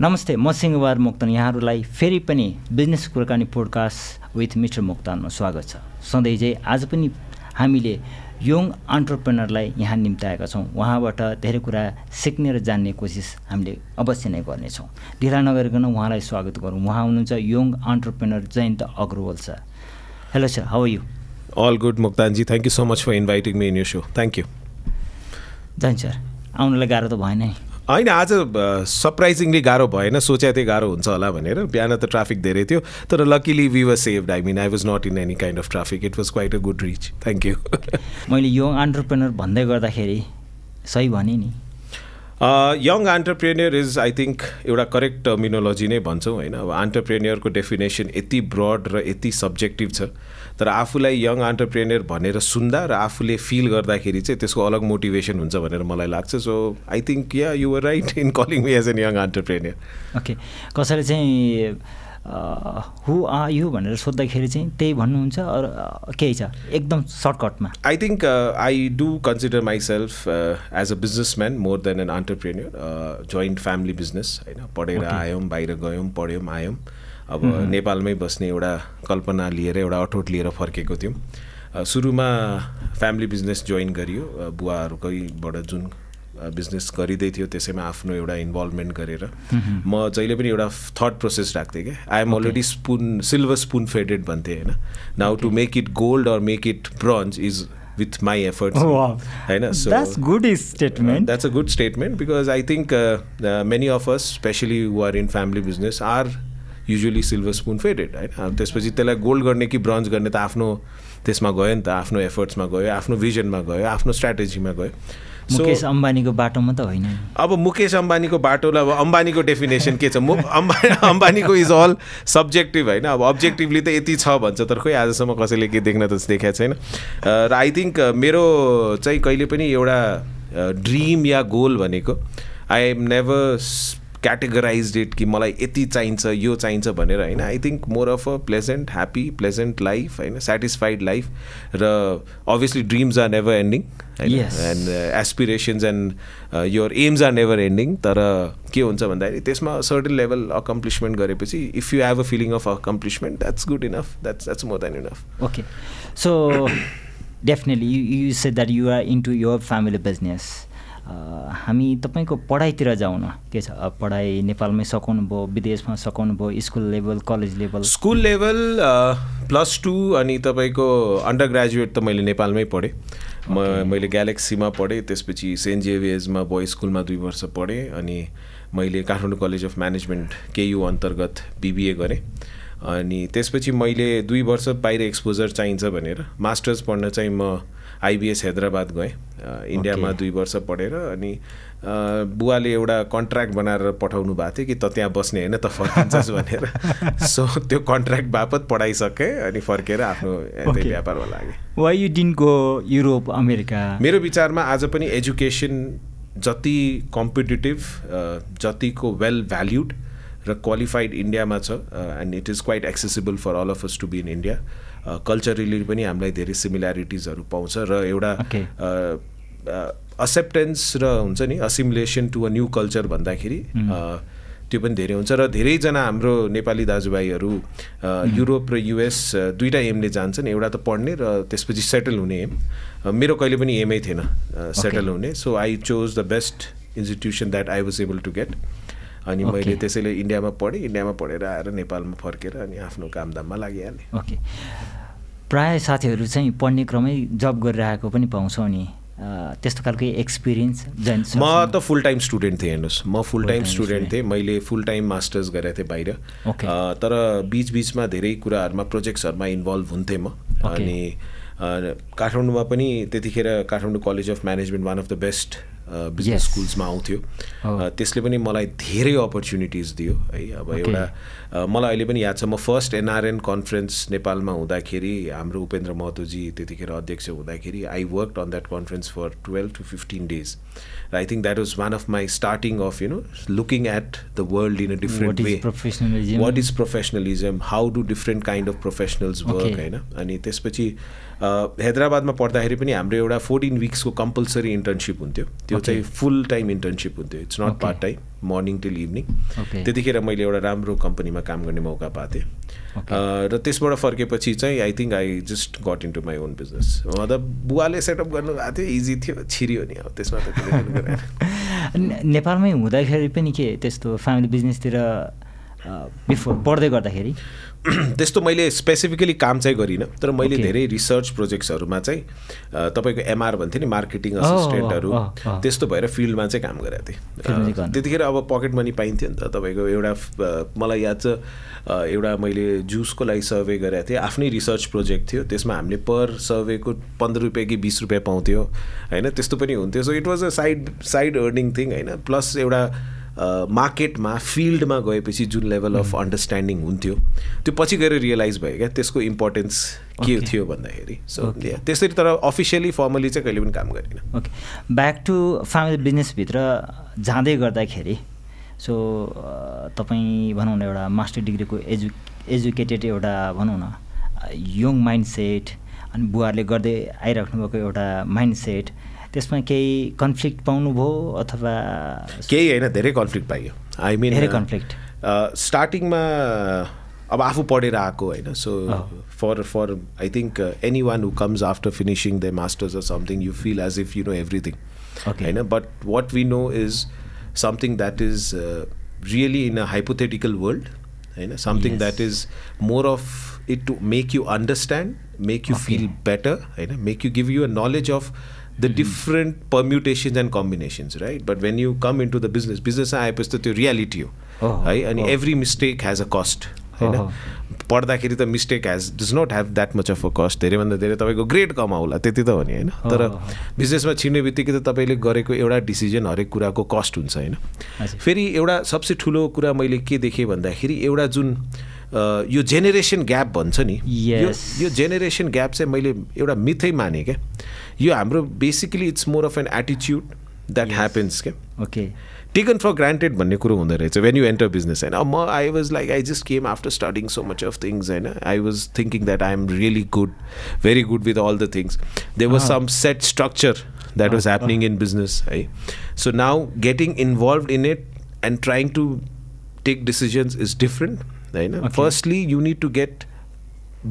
नमस्ते म सिंहबार मोक्तान। यहाँहरूलाई फेरि पनि बिजनेस कुराकानी पोडकास्ट विथ मिस्टर मोक्तानमा स्वागत छ। सधैँ चाहिँ आज पनि हामीले यङ अन्टरप्रेनरलाई यहाँ निम्ताएका छौँ। उहाँबाट धेरै कुरा सिक्ने र जान्ने कोसिस हामीले अवश्य नै गर्नेछौँ। ढिला नगरिकन उहाँलाई स्वागत गरौँ। उहाँ हुनुहुन्छ young entrepreneur Jayant Agarwal sir. Hello sir how you All good, Muktanji. Thank you so much for inviting me in your show. Thank you. Jayant sir आउनुलाई गाह्रो त भएन नि। होइन आज सरप्राइजिङली गाह्रो भएन सोचे थिएँ गाह्रो हुन्छ होला भनेर। बिहान त ट्राफिक धेरै थियो तर luckily we were saved I mean I was not in any kind of traffic it was quite a good reach thank you मैले यङ अन्टरप्रेनर भन्दै गर्दाखेरि सही भने नि। Young entrepreneur is I think एउटा करेक्ट टर्मिनोलोजी नै भन्छौँ होइन? अब अन्टरप्रेनियरको डेफिनेसन यति ब्रड र यति सब्जेक्टिभ छ। तर आफूलाई यङ अन्टरप्रेनियर भनेर सुन्दा र आफूले फिल गर्दाखेरि चाहिँ त्यसको अलग मोटिभेसन हुन्छ भनेर मलाई लाग्छ. So I think yeah you were right in calling me as an young entrepreneur okay कसैले चाहिँ हु आर यु भनेर सोद्धाखेरि चाहिँ त्यही भन्नुहुन्छ अरू केही छ? एकदम सर्टकटमा I think I do consider myself as a businessman more than an entrepreneur joint family business होइन। पढेर आयौँ बाहिर गयौँ पढ्यौँ आयौँ। अब नेपालमै बस्ने एउटा कल्पना लिएर एउटा अठोट लिएर फर्केको थियौँ। अ, सुरुमा फ्यामिली बिजनेस जोइन गरियो। अ, बुवाहरूकैबाट जुन बिजनेस गरिँदै थियो त्यसैमा आफ्नो एउटा इन्भल्भमेन्ट गरेर। म जहिले पनि एउटा थट प्रोसेस राख्थेँ क्या। I am already spoon silver spoon faded भन्थेँ होइन? Now to make it gold or make it bronze is with my efforts होइन? So that's good statement that's a good statement because I think uh, uh, many of us, especially who are in family usually silver spoon faded होइन त्यसपछि त्यसलाई gold गर्ने कि bronze गर्ने त आफ्नो त्यसमा गयो नि त आफ्नो एफर्ट्समा गयो आफ्नो भिजनमा गयो आफ्नो स्ट्राटेजीमा गयो। मुकेश अम्बानीको बाटोमा त होइन। अब मुकेश अम्बानीको बाटोलाई अब अम्बानीको डेफिनेसन के छ? मु अम्बा अम्बानीको इज अल सब्जेक्टिभ होइन? अब अब्जेक्टिभली त यति छ भन्छ तर खोइ आजसम्म कसैले के देख्न त देखाएको छैन। अ, र आई थिङ्क मेरो चाहिँ कहिले पनि एउटा ड्रिम या गोल भनेको I am never categorize it कि मलाई यति चाहिन्छ यो चाहिन्छ भनेर होइन? I think more of a pleasant happy pleasant life होइन? सेटिस्फाइड लाइफ र obviously dreams are never ending होइन. And aspirations and your aims are never ending तर के हुन्छ भन्दाखेरि त्यसमा सर्टन लेभल अकम्प्लिसमेन्ट गरेपछि if you have a feeling of accomplishment that's good enough that's that's more than enough okay so definitely you you say that you are into your family business हामी तपाईँको पढाइतिर जाउँ न के छ? पढाइ नेपालमै सघाउनु भयो विदेशमा सघाउनु भयो school level college level? School level plus two अनि तपाईँको अन्डर ग्रेजुएट त मैले नेपालमै पढेँ। म मैले ग्यालेक्सीमा पढेँ त्यसपछि सेन्ट जेभियर्समा बोय स्कुलमा दुई वर्ष पढेँ अनि मैले Kathmandu college of management KU अन्तर्गत बिबिए गरेँ। अनि त्यसपछि मैले दुई वर्ष बाहिर एक्सपोजर चाहिन्छ भनेर मास्टर्स पढ्न चाहिँ म आइबिएस हैदराबाद गएँ। इन्डियामा Okay. दुई वर्ष पढेर अनि बुवाले एउटा कन्ट्र्याक्ट बनाएर पठाउनु भएको थियो कि त त्यहाँ बस्ने होइन त फर्किन्छस् भनेर। सो त्यो कन्ट्र्याक्ट बापत पढाइसकेँ अनि फर्केर आफ्नो Okay. व्यापारमा लागेँ why you didn't go Europe America मेरो विचारमा आज पनि एजुकेसन जति कम्पिटिटिभ जतिको वेल भ्याल्युड र क्वालिफाइड इन्डियामा छ and it is quite accessible for all of us to be in India culturally पनि हामीलाई धेरै सिमिल्यारिटिजहरू पाउँछ र एउटा. एक्सेप्टेन्स र हुन्छ नि assimilation to a new culture भन्दाखेरि त्यो पनि धेरै हुन्छ र धेरैजना हाम्रो नेपाली दाजुभाइहरू युरोप र युएस दुइटा एमले जान्छन्। एउटा त पढ्ने र त्यसपछि सेटल हुने एम मेरो कहिले पनि एमै थिएन सेटल हुने। So I chose the best institution that I was able to get अनि. मैले त्यसैले इन्डियामा पढेँ। इन्डियामा पढेर आएर नेपालमा फर्केर अनि आफ्नो कामदाममा लागिहालेँ। ओके प्राय साथीहरू चाहिँ पढ्ने क्रमै जब गरिरहेको पनि पाउँछौँ नि। त्यस्तो खालको एक्सपिरियन्स म त फुल टाइम स्टुडेन्ट थिएँ हेर्नुहोस्। म फुल टाइम स्टुडेन्ट. थिएँ। मैले फुल टाइम मास्टर्स गरेको थिएँ बाहिर। तर बिचबिचमा धेरै कुराहरूमा प्रोजेक्ट्सहरूमा इन्भल्भ हुन्थेँ म. अनि काठमाडौँमा पनि त्यतिखेर Kathmandu college of management one of the best business. स्कुल्समा आउँथ्यो Oh. त्यसले पनि मलाई धेरै अपर्च्युनिटिज दियो है अब Okay. एउटा मलाई अहिले पनि याद छ म फर्स्ट एनआरएन कन्फरेन्स नेपालमा हुँदाखेरि हाम्रो उपेन्द्र महतोजी त्यतिखेर अध्यक्ष हुँदाखेरि I work on that conference for twelve to fifteen days र I think that was one of my starting of you know looking at the world in a different What is way professionalism? What is professionalism how do different kind of professionals work Okay. होइन अनि त्यसपछि a, हैदराबादमा पढ्दाखेरि पनि हाम्रो एउटा fourteen विक्सको compulsory internship हुन्थ्यो त्यो चाहिँ फुल टाइम इन्टर्नसिप हुन्थ्यो it's not part time morning till evening Okay. त्यतिखेर मैले एउटा राम्रो कम्पनीमा काम गर्ने मौका पाएको थिएँ र त्यसबाट फर्केपछि चाहिँ I think I just got into my own business मतलब बुवाले सेटअप गर्नु भएको थियो इजी थियो छिरियो नि अब त्यसमा त नेपालमै हुँदाखेरि पनि के त्यस्तो फ्यामिली बिजनेसतिर बिफोर पढ्दै गर्दाखेरि? त्यस्तो मैले स्पेसिफिकली काम चाहिँ गरिनँ तर मैले. धेरै रिसर्च प्रोजेक्ट्सहरूमा चाहिँ तपाईँको एमआर भन्थ्यो नि मार्केटिङ असिस्टेन्टहरू अँ, अँ। त्यस्तो भएर फिल्डमा चाहिँ काम गरेको थिएँ। त्यतिखेर अब पकेट मनी पाइन्थ्यो नि त तपाईँको एउटा मलाई याद छ एउटा मैले जुसको लागि सर्वे गरेको थिएँ आफ्नै रिसर्च प्रोजेक्ट थियो त्यसमा हामीले पर सर्वेको पन्ध्र रुपियाँ कि बिस रुपियाँ पाउँथ्यो होइन त्यस्तो पनि हुन्थ्यो so it was a side side earning thing होइन प्लस एउटा मार्केटमा फिल्डमा गएपछि जुन लेभल अफ अन्डरस्ट्यान्डिङ हुन्थ्यो त्यो पछि गएर रियलाइज भयो क्या त्यसको इम्पोर्टेन्स के. थियो भन्दाखेरि। सो त्यसरी तर अफिसियली फर्मली चाहिँ कहिले पनि काम गरिनँ। ओके ब्याक टु फ्यामिली बिजनेसभित्र जाँदै गर्दाखेरि सो तपाईँ भनौँ न एउटा मास्टर डिग्रीको एजु एजुकेटेड एउटा भनौँ न यङ माइन्ड सेट अनि बुवाहरूले गर्दै आइराख्नु भएको एउटा माइन्ड सेट त्यसमा केही कन्फ्लिक्ट पाउनुभयो अथवा केही होइन धेरै कन्फ्लिक्ट पाइयो। आई मिन धेरै conflict. स्टार्टिङमा अब आफू पढेर आएको होइन। So for for I think anyone who comes after finishing the masters or something you feel as if you know everything Okay. होइन? But what we know is something that is really in a hypothetical world होइन? Something Yes. That is more of it to make you understand make you Okay. Feel better होइन? Make you give you a knowledge of the different permutations and combinations right but when you come into the business बिजनेसमा आएपछि त त्यो reality हो है अनि। Every mistake has a cost होइन। पढ्दाखेरि त mistake has does not have that much of a cost धेरैभन्दा धेरै तपाईँको ग्रेड कमाउला त्यति त हो नि होइन तर। बिजनेसमा छिर्ने बित्तिकै त तपाईँले गरेको एउटा डिसिजन हरेक कुराको कस्ट हुन्छ होइन। फेरि एउटा सबसे ठुलो कुरा मैले के देखेँ भन्दाखेरि एउटा जुन यो जेनेरेसन ग्याप भन्छ नि। यो जेनेरेसन ग्याप चाहिँ मैले एउटा मिथै माने क्या। यो हाम्रो basically it's more of an एटिच्युड that happens क्या। ओके टेकन फर ग्रान्टेड भन्ने कुरो हुँदो रहेछ। वेन यु एन्टर बिजनेस होइन म I was like I just came after studying so much of things होइन। I was thinking that I am really good very good with all the things they was some set structure that was happening in business है so now getting involve in it and trying to take decisions is different होइन Okay. Firstly you need to get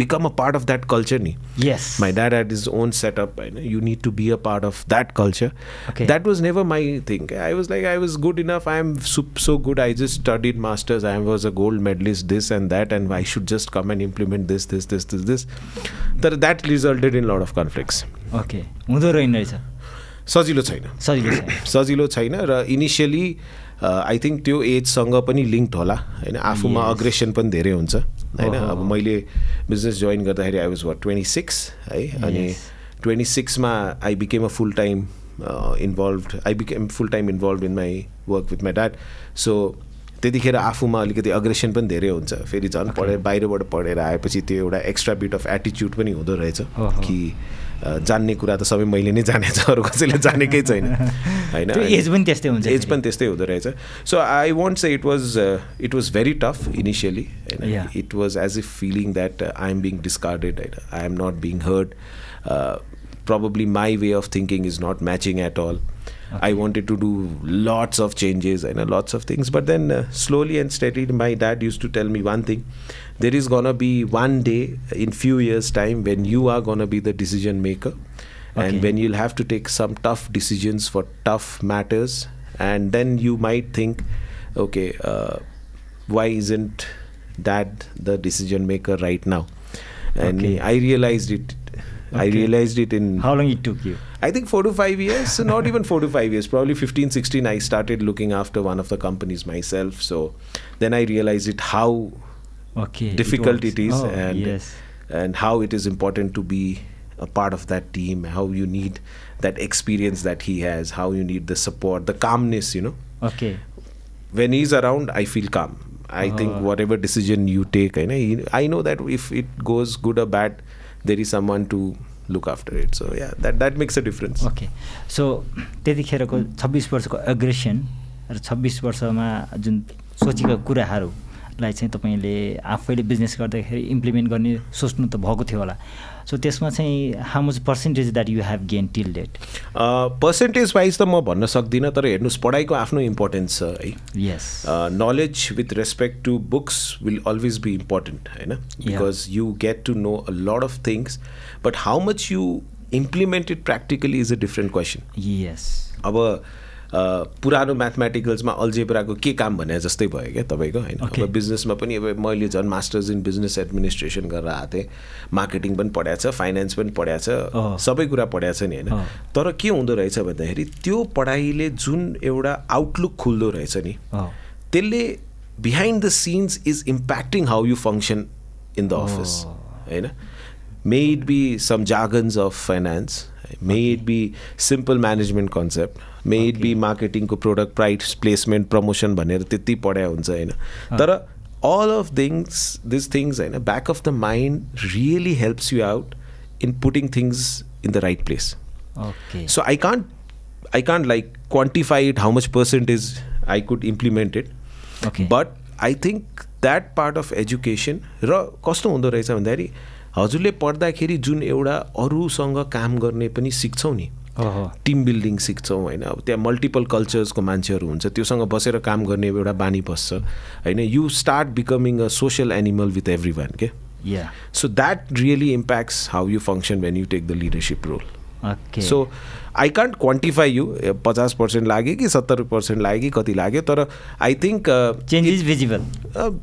become a part of that culture ni Yes. my dad had his own setup and you need to be a part of that culture Okay. that was never my thing i was like i was good enough i'm so, so good i just studied masters i was a gold medalist this and that and i should just come and implement this this this this this that, that resulted in a lot of conflicts okay हुँदो रहेन रहेछ सजिलो छैन सजिलो छैन सजिलो छैन र इनिसियली आई थिङ्क त्यो एजसँग पनि लिङ्क्ड होला होइन आफूमा. अग्रेसन पनि धेरै हुन्छ होइन। अब मैले बिजनेस जोइन गर्दाखेरि I was what twenty six है अनि. Twenty सिक्समा I became a full time involve I became full time involve in my work with my dad so त्यतिखेर आफूमा अलिकति अग्रेसन पनि धेरै हुन्छ फेरि झन् पढेर बाहिरबाट पढेर आएपछि त्यो एउटा एक्स्ट्रा बिट अफ एटिच्युड पनि हुँदो रहेछ। कि जान्ने कुरा त सबै मैले नै जानेछ अरू कसैले जानेकै छैन होइन एज पनि त्यस्तै हुन्छ एज। पनि त्यस्तै हुँदो रहेछ so I won't say it was it was very tough initially होइन. It was as if feeling that I am being discarded होइन I am not being heard probably my way of thinking is not matching at all. I wanted to do lots of changes and uh, lots of things, but then uh, slowly and steadily, my dad used to tell me one thing: there is gonna be one day in few years' time when you are gonna be the decision maker, Okay. and when you'll have to take some tough decisions for tough matters, and then you might think, okay, uh, why isn't dad the decision maker right now? And Okay. I realized it. Okay. I realized it in. How long it took you? I think four to five years. So not even four to five years, probably 15, 16. I started looking after one of the companies myself. So then I realized it how okay, difficult it, it is oh, and, yes. and how it is important to be a part of that team, how you need that experience that he has, how you need the support, the calmness, you know. Okay. When he's around, I feel calm. I oh. think whatever decision you take, I know that if it goes good or bad, there is someone to look after it. So yeah, that that makes a difference. Okay so त्यतिखेरको छब्बिस वर्षको aggression र छब्बिस वर्षमा जुन सोचेका कुराहरू लाई चाहिँ तपाईँले आफैले बिजनेस गर्दाखेरि इम्प्लिमेन्ट गर्ने सोच्नु त भएको थियो होला सो त्यसमा चाहिँ how much percentage that you have gain till date percentage wise त म भन्न सक्दिनँ तर हेर्नुहोस् पढाइको आफ्नो इम्पोर्टेन्स छ है। Yes knowledge with respect to books will always be important होइन? Because you get to know a lot of things but how much you implemented practically is a different question yes अब पुरानो म्याथमेटिकल्समा अल्जेब्राको के काम भने जस्तै भयो क्या तपाईँको होइन? अब बिजनेसमा पनि अब मैले झन् मास्टर्स इन बिजनेस एडमिनिस्ट्रेसन गरेर आएको थिएँ। मार्केटिङ पनि पढाएको छ फाइनेन्स पनि पढाएको छ सबै कुरा पढाएको छ नि होइन? तर के हुँदो रहेछ भन्दाखेरि त्यो पढाइले जुन एउटा आउटलुक खुल्दो रहेछ नि त्यसले behind the scenes is impacting how you function in the office होइन? May it be some jargons of finance may it be simple management concept may it be मार्केटिङको product price placement promotion भनेर त्यति पढाइ हुन्छ होइन। तर all of things this things होइन back of the mind really helps you out in putting things in the right place so I can't I can't like quantify it how much percentage I could implement it but I think that part of education र कस्तो हुँदो रहेछ भन्दाखेरि हजुरले पढ्दाखेरि जुन एउटा अरूसँग काम गर्ने पनि सिक्छौ नि। टिम बिल्डिङ सिक्छौँ होइन। अब त्यहाँ मल्टिपल कल्चर्सको मान्छेहरू हुन्छ त्योसँग बसेर काम गर्ने एउटा बानी बस्छ। होइन you start becoming a social animal with everyone के so that really impacts how you function when you take the leadership role so I can't quantify you पचास पर्सेन्ट लाग्यो कि सत्तर पर्सेन्ट लाग्यो कि कति लाग्यो तर I think change is visible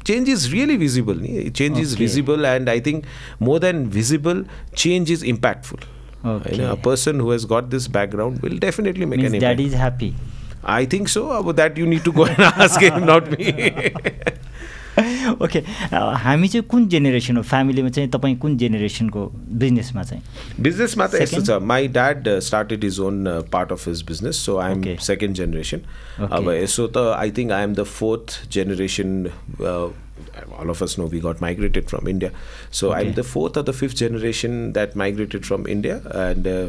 change is really visible नि change is visible and I think more than visible change is impactful Okay. You know, a person who has got this background will definitely make Means an impact. Dad is happy. I think so. About that, you need to go and ask him, not me. Okay हामी चाहिँ कुन generation हो फ्यामिलीमा चाहिँ तपाईँ कुन जेनेरेसनको बिजनेसमा चाहिँ बिजनेसमा त यस्तो छ my dad started is own part of his business so I am second generation अब यसो त I think I am the fourth generation all of us know we got migrated from India. So okay. I'm the fourth or the fifth generation that migrated from India. And uh,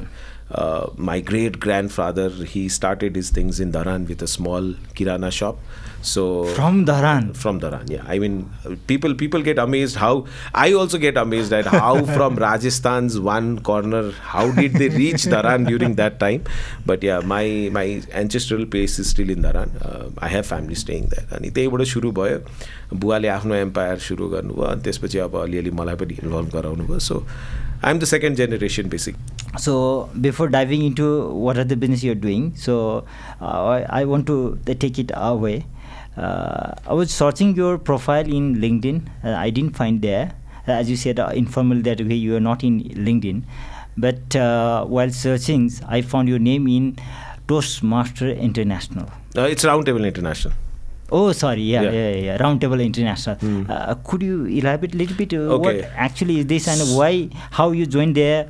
uh, my great grandfather, he started his things in Dharan with a small kirana shop. So from Dharan, from Dharan, yeah. I mean, people people get amazed how I also get amazed at how from Rajasthan's one corner, how did they reach Dharan during that time? But yeah, my my ancestral place is still in Dharan. Uh, I have family staying there. अनि त्यहीबाट सुरु भयो बुवाले आफ्नो empire सुरु गर्नुभयो अनि त्यसपछि अब अलिअलि मलाई पनि इन्भल्भ गराउनु भयो so I am the second generation basic So before diving into what are the business you're doing, so uh, I, I want to take it away. Uh, I was searching your profile in LinkedIn. Uh, I didn't find there. As you said, uh, informal that way you are not in LinkedIn. But while searching, I found your name in Toastmaster International. it's Roundtable International. Oh, sorry. Yeah, yeah, yeah. yeah. Roundtable International. Mm. Uh, could you elaborate a little bit? Uh, okay. What actually is this and why, how you joined there?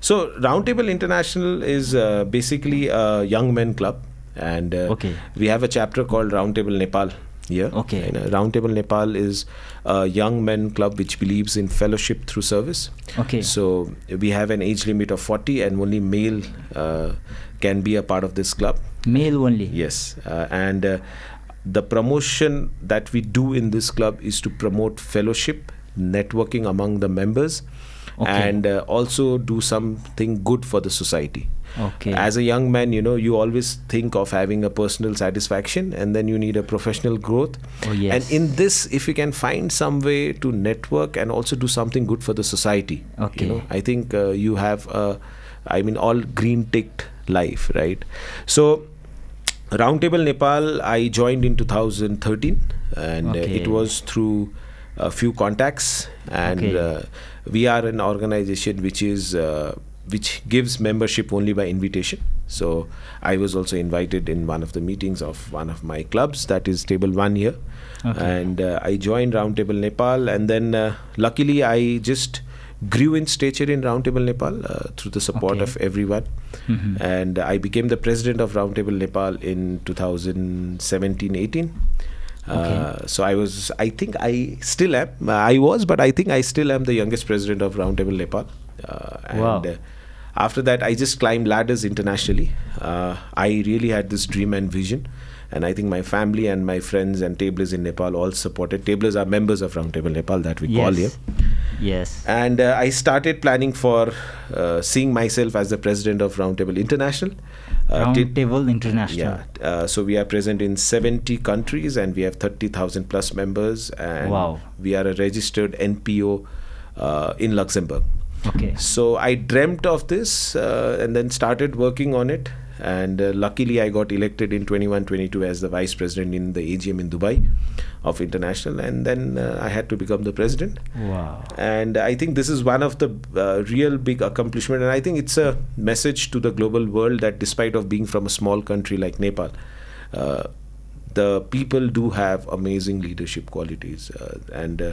So, Roundtable International is uh, basically a young men club, and uh, okay. we have a chapter called Roundtable Nepal here. Okay. And, uh, Roundtable Nepal is a young men club which believes in fellowship through service. Okay. So we have an age limit of 40, and only male uh, can be a part of this club. Male only. Yes, and the promotion that we do in this club is to promote fellowship, networking among the members, okay. and uh, also do something good for the society. Okay. As a young man, you know, you always think of having a personal satisfaction and then you need a professional growth. Oh, yes. And in this, if you can find some way to network and also do something good for the society, okay. you know, I think uh, you have, a, I mean, all green ticked life, right? So, Roundtable Nepal, I joined in 2013, and okay. uh, it was through a few contacts. And okay. uh, we are an organization which is uh, which gives membership only by invitation. So I was also invited in one of the meetings of one of my clubs, that is Table One here, okay. and uh, I joined Roundtable Nepal. And then uh, luckily, I just grew in stature in Roundtable Nepal uh, through the support Okay. of everyone. Mhm. And I became the president of Roundtable Nepal in 2017 18. Uh, so I was, I think I still am. I was, but I think I still am the youngest president of Roundtable Nepal. Uh, and Wow. uh, after that, I just climbed ladders internationally. Uh, I really had this dream and vision. And I think my family and my friends and tablers in Nepal all supported. Tablers are members of Roundtable Nepal that we call here. Yes. And uh, I started planning for uh, seeing myself as the president of Roundtable International. Uh, Roundtable International. Yeah. Uh, so we are present in 70 countries and we have 30,000 plus members. And wow. we are a registered NPO uh, in Luxembourg. Okay. So I dreamt of this uh, and then started working on it. And uh, luckily, I got elected in 21 22 as the vice president in the AGM in Dubai of International. And then uh, I had to become the president. Wow. And I think this is one of the uh, real big accomplishment. And I think it's a message to the global world that despite of being from a small country like Nepal, uh, the people do have amazing leadership qualities. Uh, and uh,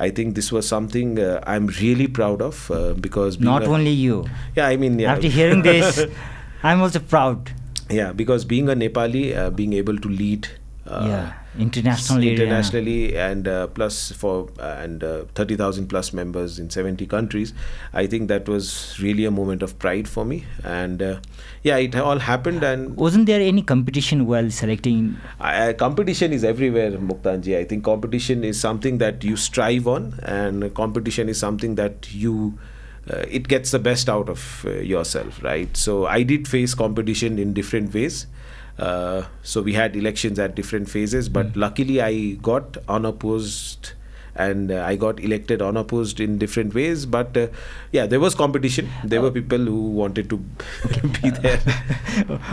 I think this was something uh, I'm really proud of uh, because not a, only you. Yeah, I mean, yeah. After hearing this, I'm also proud. Yeah, because being a Nepali, uh, being able to lead. Uh, yeah, internationally. Internationally, and uh, plus for and thirty thousand plus members in seventy countries, I think that was really a moment of pride for me. And yeah, it all happened. And wasn't there any competition while selecting? competition is everywhere, Muktanji. I think competition is something that you strive on, and competition is something that you uh, it gets the best out of uh, yourself, right? So I did face competition in different ways. Uh, so we had elections at different phases, but mm. luckily I got unopposed and uh, I got elected unopposed in different ways. But uh, yeah, there was competition. There were people who wanted to be there.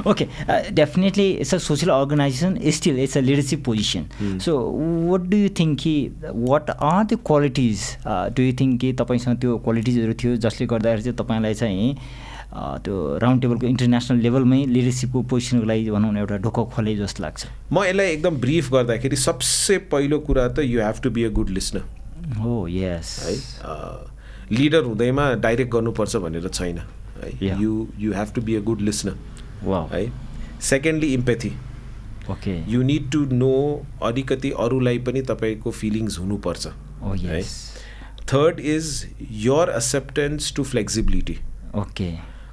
okay, uh, definitely, it's a social organization. Still, it's a leadership position. Hmm. So, what do you think? What are the qualities? do you think तपाईँसँग त्यो क्वालिटिजहरू थियो जसले गर्दाखेरि चाहिँ तपाईँलाई चाहिँ त्यो round टेबलको international लेभलमै लिडरसिपको पोजिसनको लागि भनौँ न एउटा ढोको खोले जस्तो लाग्छ। म यसलाई एकदम ब्रिफ गर्दाखेरि सबसे पहिलो कुरा त you have to be a good listener हो यस है लिडर हुँदैमा डाइरेक्ट गर्नुपर्छ भनेर छैन। है you you have to be a good listener है secondly empathy okay you need to know अलिकति अरूलाई पनि तपाईँको फिलिङ्स हुनुपर्छ। है। Third is your acceptance to flexibility okay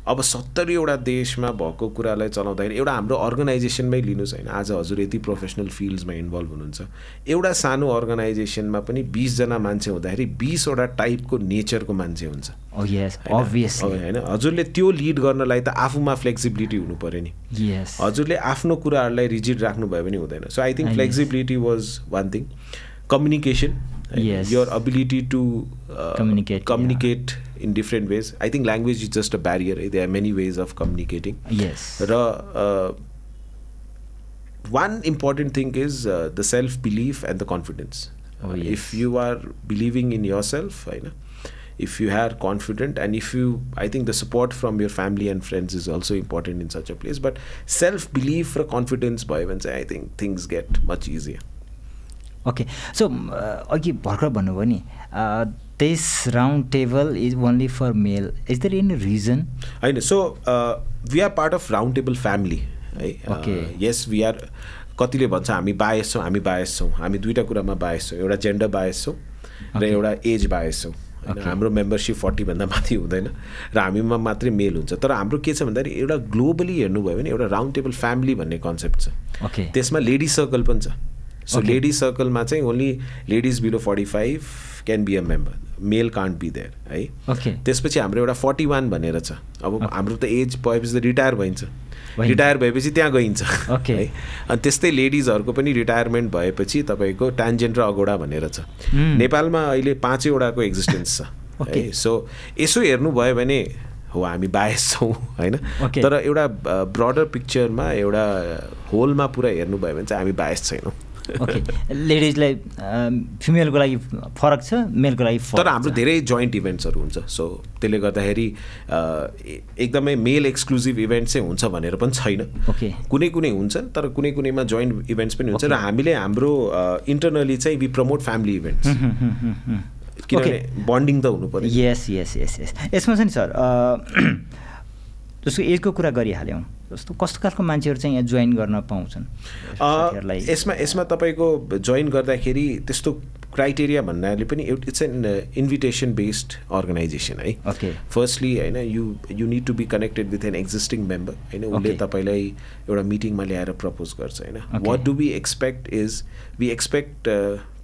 अब सत्तरीवटा देशमा भएको कुरालाई चलाउँदाखेरि एउटा हाम्रो अर्गनाइजेसनमै लिनुहोस् होइन। आज हजुर यति प्रोफेसनल फिल्ड्समा इन्भल्भ हुनुहुन्छ। एउटा सानो अर्गनाइजेसनमा पनि बिसजना मान्छे हुँदाखेरि बिसवटा टाइपको नेचरको मान्छे हुन्छ। Oh, होइन? हजुरले त्यो लिड गर्नलाई त आफूमा फ्लेक्सिबिलिटी हुनु पऱ्यो नि। हजुरले आफ्नो कुराहरूलाई रिजिड राख्नुभयो भने हुँदैन। So I think flexibility was one thing communication to uh, communicate communicate yeah. In different ways i think language is just a barrier there are many ways of communicating yes uh, one important thing is uh, the self belief and the confidence oh, yes. if you are believing in yourself I know, if you are confident and if you i think the support from your family and friends is also important in such a place but self belief for confidence by when i think things get much easier okay so अघि भर्खर भन्नुभयो नि this round table is only for male is there any reason होइन so we are part of round table family है okay yes we are कतिले भन्छ हामी bias छौँ हामी बायस छौँ हामी दुइटा कुरामा बायस छौँ एउटा जेन्डर बायस छौँ र एउटा एज बायस छौँ. होइन हाम्रो मेम्बरसिप फोर्टीभन्दा माथि हुँदैन र हामीमा मात्रै मेल हुन्छ। तर हाम्रो के छ भन्दाखेरि एउटा ग्लोबली हेर्नुभयो भने एउटा राउन्ड टेबल फ्यामिली भन्ने कन्सेप्ट छ। ओके त्यसमा लेडिज सर्कल पनि छ। सो लेडिज सर्कलमा चाहिँ only ladies below forty five can be a member male can't be there है त्यसपछि हाम्रो एउटा फोर्टी वान भनेर छ अब हाम्रो त एज भएपछि त रिटायर भइन्छ रिटायर भएपछि त्यहाँ गइन्छ है अनि त्यस्तै लेडिजहरूको पनि रिटायरमेन्ट भएपछि तपाईँको ट्यान्जेन्ट र अगोडा भनेर छ नेपालमा अहिले पाँचैवटाको एक्जिस्टेन्स छ है सो यसो हेर्नुभयो भने हो हामी बायस छौँ होइन तर एउटा ब्रडर पिक्चरमा एउटा होलमा पुरा हेर्नुभयो भने चाहिँ हामी बायस छैनौँ ओके लेडिजलाई फिमेलको लागि फरक छ मेलको लागि तर हाम्रो धेरै जोइन्ट इभेन्ट्सहरू हुन्छ। सो त्यसले गर्दाखेरि एकदमै मेल एक्सक्लुजिभ इभेन्ट चाहिँ हुन्छ भनेर पनि छैन। ओके कुनै कुनै हुन्छ तर कुनै कुनैमा जोइन्ट इभेन्ट्स पनि हुन्छ र हामीले हाम्रो इन्टरनली चाहिँ वि प्रमोट फ्यामिली इभेन्ट्स किनभने बन्डिङ त हुनु पऱ्यो यस यस यस यस यसमा चाहिँ सर जसको एजको कुरा गरिहाल्यौँ जस्तो कस्तो खालको मान्छेहरू चाहिँ यहाँ जोइन गर्न पाउँछन् यसमा यसमा तपाईँको जोइन गर्दाखेरि त्यस्तो क्राइटेरिया भन्नाले पनि एउटा it's an invitation based organisation है Okay. फर्स्टली होइन you you need to be connected with an existing member होइन उसले. तपाईँलाई एउटा मिटिङमा ल्याएर प्रपोज गर्छ होइन. What do we expect is we expect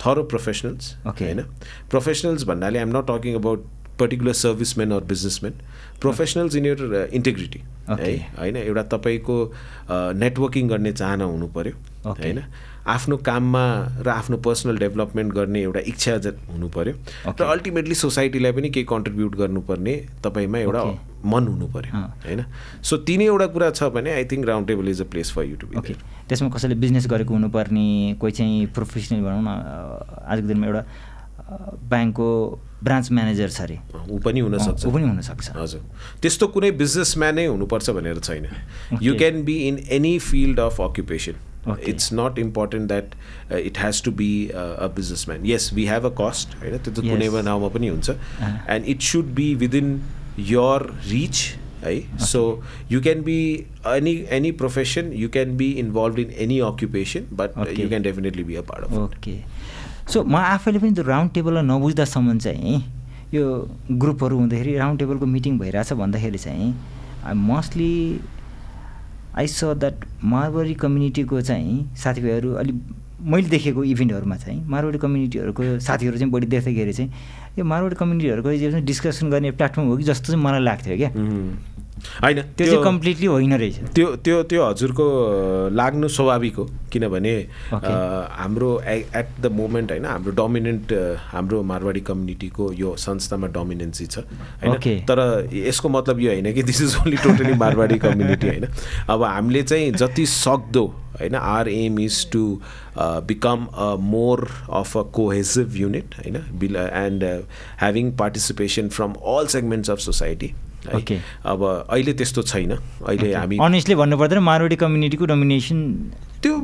thorough professionals Okay. होइन प्रोफेसनल्स भन्नाले I'm not talking about particular serviceman or businessman professionals in your integrity है. होइन एउटा तपाईँको नेटवर्किङ गर्ने चाहना हुनु पऱ्यो. होइन आफ्नो काममा र आफ्नो पर्सनल डेभलपमेन्ट गर्ने एउटा इच्छा हुनु पऱ्यो र. अल्टिमेटली सोसाइटीलाई पनि केही कन्ट्रिब्युट गर्नुपर्ने तपाईँमा एउटा. मन हुनु पऱ्यो। होइन सो तिनैवटा कुरा छ भने I think round table is a place for you to be okay त्यसमा कसैले बिजनेस गरेको हुनुपर्ने कोही चाहिँ प्रोफेसनल भनौँ न आजको दिनमा एउटा ब्याङ्कको ब्रान्च म्यानेजर छ अरे। ऊ पनि हुनसक्छ। ऊ पनि हुनसक्छ। हजुर। त्यस्तो कुनै बिजनेसम्यानै हुनुपर्छ भनेर छैन। You. Can be in any field of occupation. It's not important that it has to be a businessman yes we have a cost होइन त्यो त. कुनै ठाउँमा पनि हुन्छ। And it should be within your reach है। So you can be any any profession you can be involve in any occupation but. You can definitely be a part of okay so म आफैले पनि त्यो round टेबललाई नबुझ्दासम्म चाहिँ यो ग्रुपहरू हुँदाखेरि round टेबलको meeting भइरहेछ भन्दाखेरि चाहिँ mostly I saw that Marwari कम्युनिटीको चाहिँ साथीभाइहरू अलिक मैले देखेको इभेन्टहरूमा चाहिँ मारवाडी कम्युनिटीहरूको साथीहरू चाहिँ बढी देख्दाखेरि चाहिँ यो मारवाडी कम्युनिटीहरूको डिस्कसन गर्ने प्लेटफर्म हो कि जस्तो चाहिँ मलाई लाग्थ्यो क्या। होइन त्यो चाहिँ कम्प्लिटली होइन रहेछ। त्यो त्यो त्यो हजुरको लाग्नु स्वाभाविक हो किनभने हाम्रो एट द मोमेन्ट होइन हाम्रो डोमिनेन्ट हाम्रो मारवाडी कम्युनिटीको यो संस्थामा डोमिनेन्सी छ. होइन। तर यसको मतलब यो होइन कि this is only totally Marwari community होइन। अब हामीले चाहिँ जति सक्दो होइन our aim is to become a more of a cohesive unit होइन। Build and having participation from all segments of society Okay. अब अहिले त्यस्तो छैन। अहिले हामी अनेस्टली भन्नु पर्दैन मारवाडी कम्युनिटीको डोमिनेसन त्यो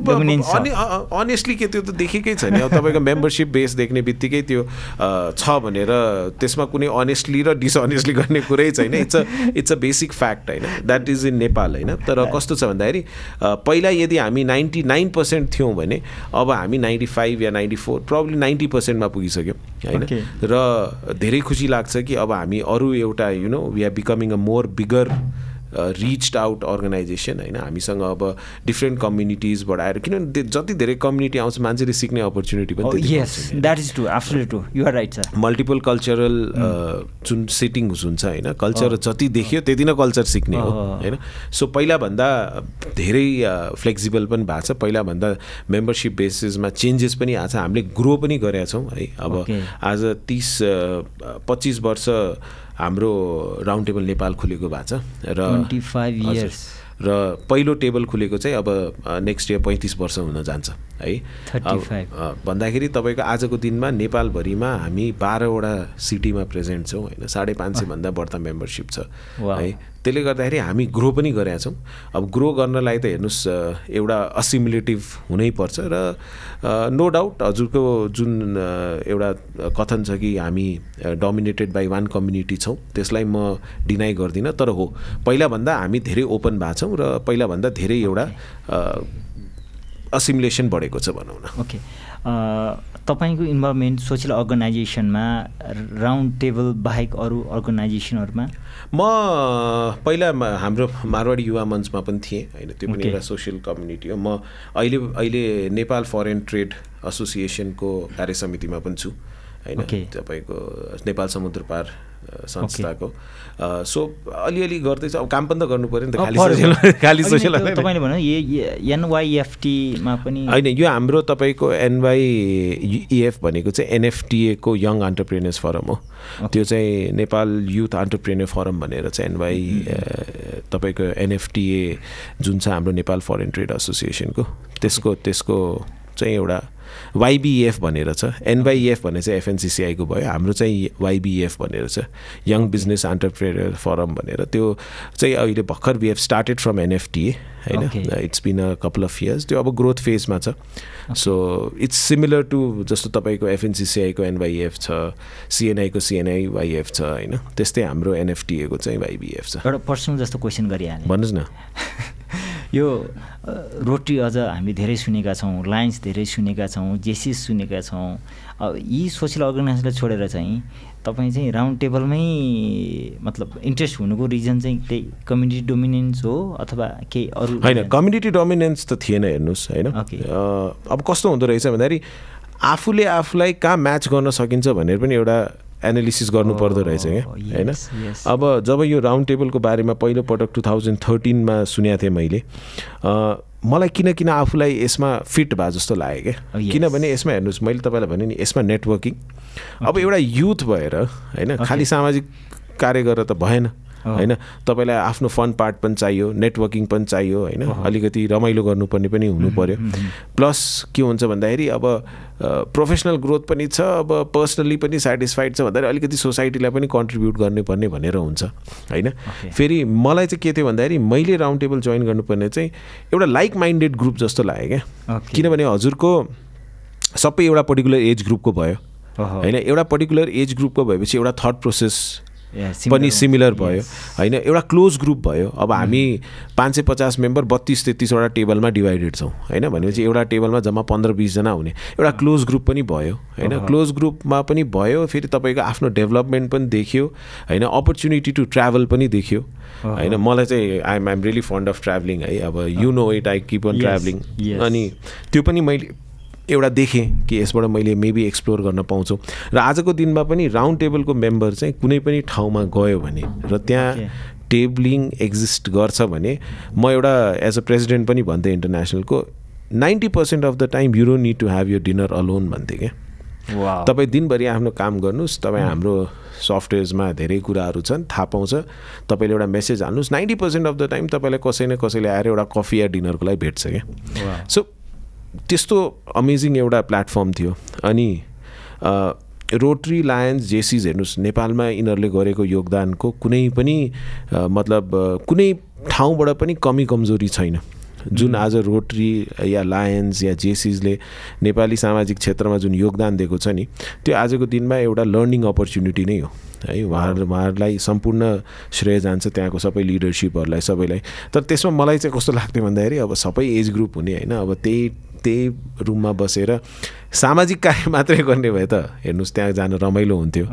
छ। अनेस्टली के त्यो त देखेकै छ नि। अब तपाईँको मेम्बरसिप बेस देख्ने बित्तिकै त्यो छ भनेर त्यसमा कुनै अनेस्टली र डिसअनेस्टली गर्ने कुरै छैन। It's a it's a basic fact होइन। द्याट इज इन नेपाल होइन। तर कस्तो छ भन्दाखेरि पहिला यदि हामी नाइन्टी नाइन पर्सेन्ट थियौँ भने अब हामी नाइन्टी फाइभ या नाइन्टी फोर प्रब्लम नाइन्टी पर्सेन्टमा पुगिसक्यौँ होइन. र धेरै खुसी लाग्छ कि अब हामी अरू एउटा you know we are becoming a more bigger reached out organisation होइन? हामीसँग अब डिफ्रेन्ट कम्युनिटिजबाट आएर किनभने जति धेरै कम्युनिटी आउँछ मान्छेले सिक्ने अपर्च्युनिटी पनि yes that is true you're right sir multiple cultural जुन सेटिङ्स हुन्छ होइन? कल्चर जति देखियो त्यति नै कल्चर सिक्ने हो अँ। होइन? सो पहिलाभन्दा धेरै फ्लेक्सिबल पनि भएको छ। पहिलाभन्दा मेम्बरसिप बेसिसमा चेन्जेस पनि आएको छ। हामीले ग्रो पनि गरेका छौँ है? अब. आज तिस पच्चिस वर्ष हाम्रो राउन्ड टेबल नेपाल खुलेको भएको छ र 25 हजुर। years. र पहिलो टेबल खुलेको चाहिँ अब नेक्स्ट इयर पैँतिस वर्ष हुन जान्छ है। 35. अब, अ, भन्दाखेरि तपाईँको आजको दिनमा नेपालभरिमा हामी बाह्रवटा सिटीमा प्रेजेन्ट छौँ होइन? साढे पाँच सयभन्दा बढ्ता मेम्बरसिप छ। है? त्यसले गर्दाखेरि हामी ग्रो पनि गरेका छौँ। अब ग्रो गर्नलाई त हेर्नुहोस् एउटा असिमुलेटिभ हुनैपर्छ र नो डाउट हजुरको जुन एउटा कथन छ कि हामी डोमिनेटेड बाई वान कम्युनिटी छौँ त्यसलाई म डिनाइ गर्दिनँ। तर हो पहिलाभन्दा हामी धेरै ओपन भएको छौँ र पहिलाभन्दा धेरै एउटा असिमुलेसन बढेको छ भनौँ न। ओके तपाईँको इन्भल्भमेन्ट सोसियल अर्गनाइजेसनमा राउन्ड टेबल बाहेक अरू अर्गनाइजेसनहरूमा म पहिला हाम्रो मारवाडी युवा मञ्चमा पनि थिएँ होइन त्यो पनि. एउटा सोसियल कम्युनिटी हो। म अहिले अहिले नेपाल फरेन ट्रेड एसोसिएसनको कार्य समितिमा पनि छु। होइन. तपाईँको नेपाल समुद्र पार संस्थाको। सो अलिअलि गर्दैछ अब काम पनि त गर्नु पऱ्यो नि त खालि सोसियल तपाईँले भन्नु एनवाइएफटीमा पनि होइन यो हाम्रो तपाईँको एनवाइइएफ भनेको चाहिँ एनएफटिएको यङ अन्टरप्रेनर्स फरम हो। त्यो चाहिँ नेपाल युथ अन्टरप्रेनर फरम भनेर चाहिँ एनवाई तपाईँको एनएफटिए जुन छ हाम्रो नेपाल फरेन ट्रेड एसोसिएसनको त्यसको त्यसको चाहिँ एउटा वाइबिएफ भनेर छ. एनवाइएफ भने चाहिँ एफएनसिसिआईको भयो. हाम्रो चाहिँ वाइबिएफ भनेर छ. यङ बिजनेस अन्टरप्रेनर फरम भनेर. त्यो चाहिँ अहिले भर्खर we have started from NFTA होइन. It's been a couple of years त्यो अब ग्रोथ फेजमा छ. सो इट्स सिमिलर टु जस्तो तपाईँको एफएनसिसिआईको एनवाइएफ छ सिएनआईको सिएनआई वाइएफ छ होइन? त्यस्तै हाम्रो एनएफटिएको चाहिँ वाइबिएफ छ। एउटा पर्सनल जस्तो क्वेसन गरिहालेँ। भन्नुहोस् न। यो अ, रोटरी अझ हामी धेरै सुनेका छौँ लायन्स धेरै सुनेका छौँ जेसिस सुनेका छौँ। अब यी सोसियल अर्गनाइजेसनलाई छोडेर चाहिँ तपाईँ चाहिँ राउन्ड टेबलमै मतलब इन्ट्रेस्ट हुनुको रिजन चाहिँ त्यही कम्युनिटी डोमिनेन्स हो अथवा केही अरू होइन कम्युनिटी डोमिनेन्स त थिएन हेर्नुहोस् होइन। अब कस्तो हुँदो रहेछ भन्दाखेरि आफूले आफूलाई कहाँ म्याच गर्न सकिन्छ भनेर पनि एउटा एनालिसिस गर्नु पर्दो रहेछ क्या Oh, होइन. अब जब यो राउन्ड टेबलको बारेमा पहिलोपटक टु थाउजन्ड थर्टिनमा सुनेको थिएँ मैले मलाई किन किन आफूलाई यसमा फिट भए जस्तो लाग्यो Oh, क्या yes. किनभने यसमा हेर्नुहोस् मैले तपाईँलाई भने नि यसमा नेटवर्किङ अब एउटा युथ भएर होइन. खालि सामाजिक कार्य गरेर त भएन Oh. होइन? तपाईँलाई आफ्नो फन पार्ट पनि चाहियो नेटवर्किङ पनि चाहियो होइन? अलिकति रमाइलो गर्नुपर्ने पनि हुनु पऱ्यो प्लस के हुन्छ भन्दाखेरि अब प्रोफेसनल ग्रोथ पनि छ अब पर्सनल्ली पनि सेटिस्फाइड छ भन्दाखेरि अलिकति सोसाइटीलाई पनि कन्ट्रिब्युट गर्नुपर्ने भनेर हुन्छ होइन. फेरि मलाई चाहिँ के थियो भन्दाखेरि मैले राउन्ड टेबल जोइन गर्नुपर्ने चाहिँ एउटा लाइक माइन्डेड ग्रुप जस्तो लाग्यो क्या. किनभने हजुरको सबै एउटा पर्टिकुलर एज ग्रुपको भयो। होइन? एउटा पर्टिकुलर एज ग्रुपको भएपछि एउटा थट प्रोसेस पनि। सिमिलर भयो. होइन एउटा क्लोज ग्रुप भयो। अब हामी पाँच सय पचास मेम्बर बत्तिस तेत्तिसवटा टेबलमा डिभाइडेड छौँ। होइन भनेपछि एउटा टेबलमा जम्मा पन्ध्र बिसजना हुने। एउटा क्लोज ग्रुप पनि भयो। होइन। क्लोज ग्रुपमा पनि भयो फेरि तपाईँको आफ्नो डेभलपमेन्ट पनि देखियो। होइन अपर्च्युनिटी टु ट्राभल पनि देखियो। होइन मलाई चाहिँ I'm I'm really fond of travelling है। अब you know it I keep on travelling. अनि त्यो पनि मैले एउटा देखेँ कि यसबाट मैले मेबी एक्सप्लोर गर्न पाउँछु र आजको दिनमा पनि राउन्ड टेबलको मेम्बर चाहिँ कुनै पनि ठाउँमा गयो भने र त्यहाँ. टेबलिङ एक्जिस्ट गर्छ भने म एउटा एज अ प्रेसिडेन्ट पनि भन्थेँ इन्टरनेसनलको ninety percent of the time you don't need to have your dinner alone भन्थेँ क्या. तपाईँ दिनभरि आफ्नो काम गर्नुहोस् तपाईँ हाम्रो सफ्टवेयर्समा धेरै कुराहरू छन् थाहा पाउँछ तपाईँले एउटा मेसेज हाल्नुहोस् ninety percent of the time तपाईँलाई कसै न कसैले आएर एउटा कफी या डिनरको लागि भेट्छ क्या. सो त्यस्तो अमेजिङ एउटा प्लेटफर्म थियो। अनि रोटरी लायन्स जेसिज हेर्नुहोस् नेपालमा यिनीहरूले गरेको योगदानको कुनै पनि मतलब कुनै ठाउँबाट पनि कमी कमजोरी छैन। जुन आज रोटरी या लायन्स या जेसिजले नेपाली सामाजिक क्षेत्रमा जुन योगदान दिएको छ नि त्यो आजको दिनमा एउटा लर्निङ अपर्च्युनिटी नै हो। है उहाँहरू उहाँहरूलाई सम्पूर्ण श्रेय जान्छ त्यहाँको सबै लिडरसिपहरूलाई सबैलाई। तर त्यसमा मलाई चाहिँ कस्तो लाग्थ्यो भन्दाखेरि अब सबै एज ग्रुप हुने होइन अब त्यही त्यही रुममा बसेर सामाजिक कार्य मात्रै गर्ने भए त हेर्नुहोस् त्यहाँ जान रमाइलो हुन्थ्यो.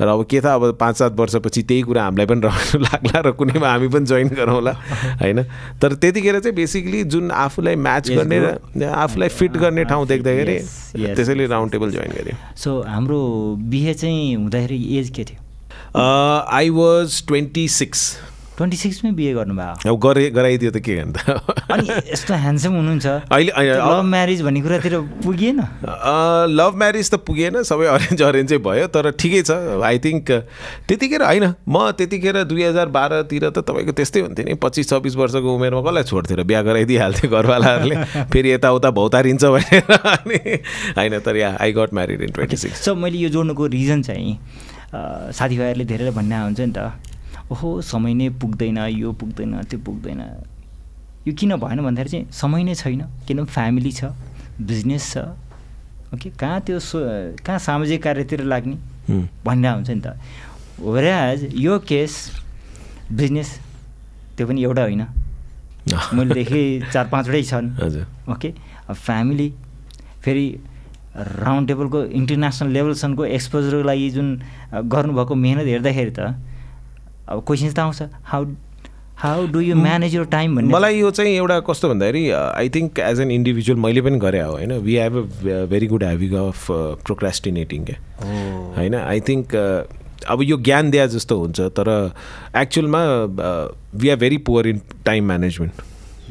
र अब के थाहा अब पाँच सात वर्षपछि त्यही कुरा हामीलाई पनि रमाइलो लाग्ला र कुनैमा हामी पनि जोइन गरौँला होइन? तर त्यतिखेर चाहिँ बेसिकली जुन आफूलाई म्याच गर्ने र आफूलाई फिट गर्ने ठाउँ देख्दाखेरि त्यसैले राउन्ड टेबल जोइन गरेँ सो हाम्रो बिहे चाहिँ हुँदाखेरि एज के थियो? I was twenty six twenty सिक्समै बिहे गर्नुभयो। अब गरे गराइदियो त के गर्नु त अनि यस्तो ह्यान्डसम हुनुहुन्छ। अहिले- लभ म्यारिज भन्ने कुरातिर पुगेन। लभ म्यारिज त पुगेन सबै अरेन्ज अरेन्जै भयो तर ठिकै छ। आई थिङ्क त्यतिखेर होइन म त्यतिखेर दुई हजार बाह्रतिर त तपाईँको त्यस्तै हुन्थ्यो नि पच्चिस छब्बिस वर्षको उमेरमा कसलाई छोड्थ्यो र बिहा गराइदिइहाल्थ्यो घरवालाहरूले? फेरि यताउता भौतारिन्छ भनेर अनि होइन तर yeah I got married in twenty six so मैले यो जोड्नुको रिजन चाहिँ साथीभाइहरूले धेरैले भन्ने हुन्छ नि त। ओहो समय नै पुग्दैन यो पुग्दैन त्यो पुग्दैन। यो किन भएन भन्दाखेरि चाहिँ समय नै छैन किनभने फ्यामिली छ बिजनेस छ। ओके कहाँ त्यो सो कहाँ सामाजिक कार्यतिर लाग्ने। भन्ने हुन्छ नि त। वराज यो केस बिजनेस त्यो पनि एउटा होइन। मैले देखेँ चार पाँचवटै छन्। ओके अब फ्यामिली फेरि राउन्ड टेबलको इन्टरनेसनल लेभलसम्मको एक्सपोजरको लागि जुन गर्नुभएको मेहनत हेर्दाखेरि त अब क्वेसन्स त आउँछ how how do you manage your time भन्ने मलाई यो चाहिँ एउटा कस्तो भन्दाखेरि I think as an individual मैले पनि गरेँ हो होइन? We have a very good habit of procrastinating क्या. होइन? आई थिङ्क अब यो ज्ञान दिए जस्तो हुन्छ तर एक्चुअलमा we are very poor in time management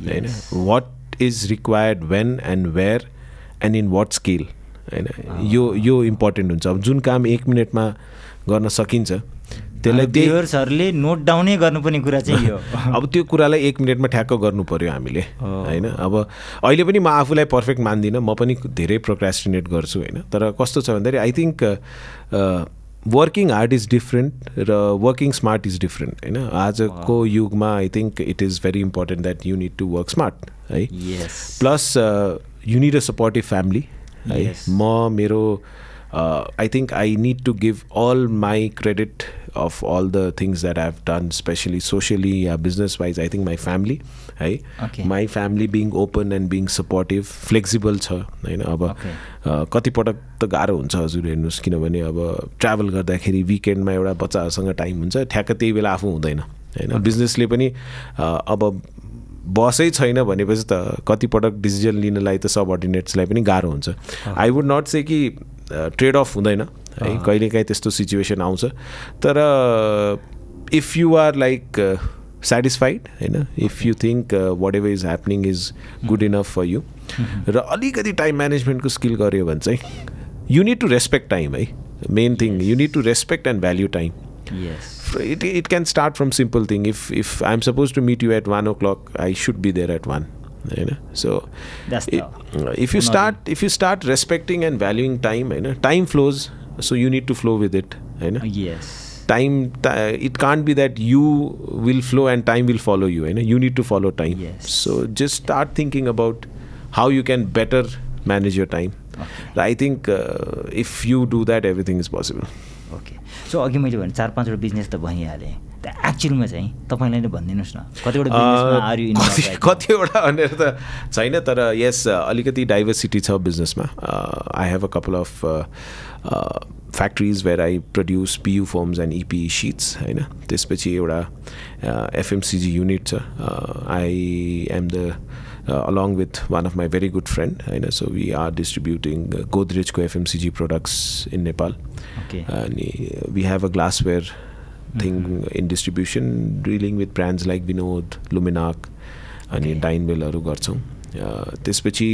होइन. What is required when and where and in what skill होइन? यो यो इम्पोर्टेन्ट हुन्छ। अब जुन काम एक मिनटमा गर्न सकिन्छ त्यसलाई भ्युवर्सहरूले नोट डाउनै गर्नुपर्ने कुरा चाहिँ यो। अब त्यो कुरालाई एक मिनटमा ठ्याक्क गर्नु पऱ्यो हामीले होइन? अब अहिले पनि म आफूलाई पर्फेक्ट मान्दिनँ म पनि धेरै प्रोक्रास्टिनेट गर्छु होइन? तर कस्तो छ भन्दाखेरि I think working hard is different र वर्किङ स्मार्ट इज डिफ्रेन्ट होइन? आजको युगमा I think it is very important that you need to work smart है? Plus you need a supportive family है. म मेरो I think I need to give all my credit of all the things that I've done specially socially yeah business wise I think my family है Okay. My family being open and being supportive flexible छ होइन? अब Okay. कतिपटक त गाह्रो हुन्छ हजुर हेर्नुहोस् किनभने अब ट्राभल गर्दाखेरि विकेन्डमा एउटा बच्चाहरूसँग टाइम हुन्छ ठ्याक्क त्यही बेला आफू हुँदैन होइन? बिजनेसले पनि अब बसै छैन भनेपछि त कतिपटक डिसिजन लिनलाई त सबअर्डिनेट्सलाई पनि गाह्रो हुन्छ। आई वुड नट से कि ट्रेड अफ हुँदैन है कहिलेकाहीँ त्यस्तो सिचुएसन आउँछ। तर if you are like satisfied होइन if you think whatever is happening is good enough for you र अलिकति टाइम म्यानेजमेन्टको स्किल गऱ्यो भने चाहिँ you need to respect time है। Main thing you need to respect and value time yes it, it can start from simple thing. If if i'm supposed to meet you at 1 o'clock i should be there at 1 you know so That's it- the- uh, if you start if you start respecting and valuing time you know time flows so you need to flow with it you know yes time ti- it can't be that you will flow and time will follow you you know you need to follow time Yes. so just start thinking about how you can better manage your time i think uh, if you do that everything is possible okay so अघि मैले भने चार पाँचवटा business त भइहालेँ त एक्चुअलमा चाहिँ तपाईँलाई नै भनिदिनुहोस् न। कतिवटा आर कतिवटा भनेर त छैन तर यस अलिकति डाइभर्सिटी छ बिजनेसमा I have a couple of factories where I produce PU foams and EP sheets होइन? त्यसपछि एउटा एफएमसिजी युनिट छ। I am the along with one of my very good friend होइन? So we are distributing uh, Godrejको FMCG products in Nepal okay अनि we have a glassware thing in distribution dealing with brands like Vinod Luminarc अनि डाइनबेलहरू गर्छौँ। त्यसपछि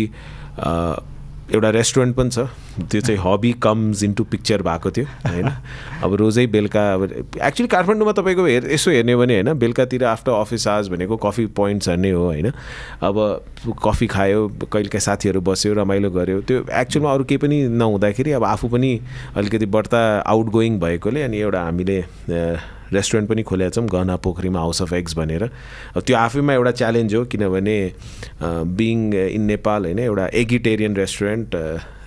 एउटा restaurant पनि छ। त्यो चाहिँ हबी कम्स इन्टु पिक्चर भएको थियो होइन? अब रोजै बेलुका अब एक्चुली काठमाडौँमा तपाईँको हेर यसो हेर्ने हो भने होइन बेलुकातिर आफ्टर अफिस आवर्स भनेको कफी पोइन्ट्सहरू नै हो होइन? अब कफी खायो कहिलेकाहीँ साथीहरू बस्यो रमाइलो गऱ्यो त्यो एक्चुअलमा अरू केही पनि नहुँदाखेरि अब आफू पनि अलिकति बढ्ता आउट गोइङ भएकोले अनि एउटा हामीले रेस्टुरेन्ट पनि खोलेका छौँ गहना पोखरीमा हाउस अफ एग्स भनेर। त्यो आफैमा एउटा च्यालेन्ज हो किनभने बिङ इन नेपाल होइन एउटा eggitarian restaurant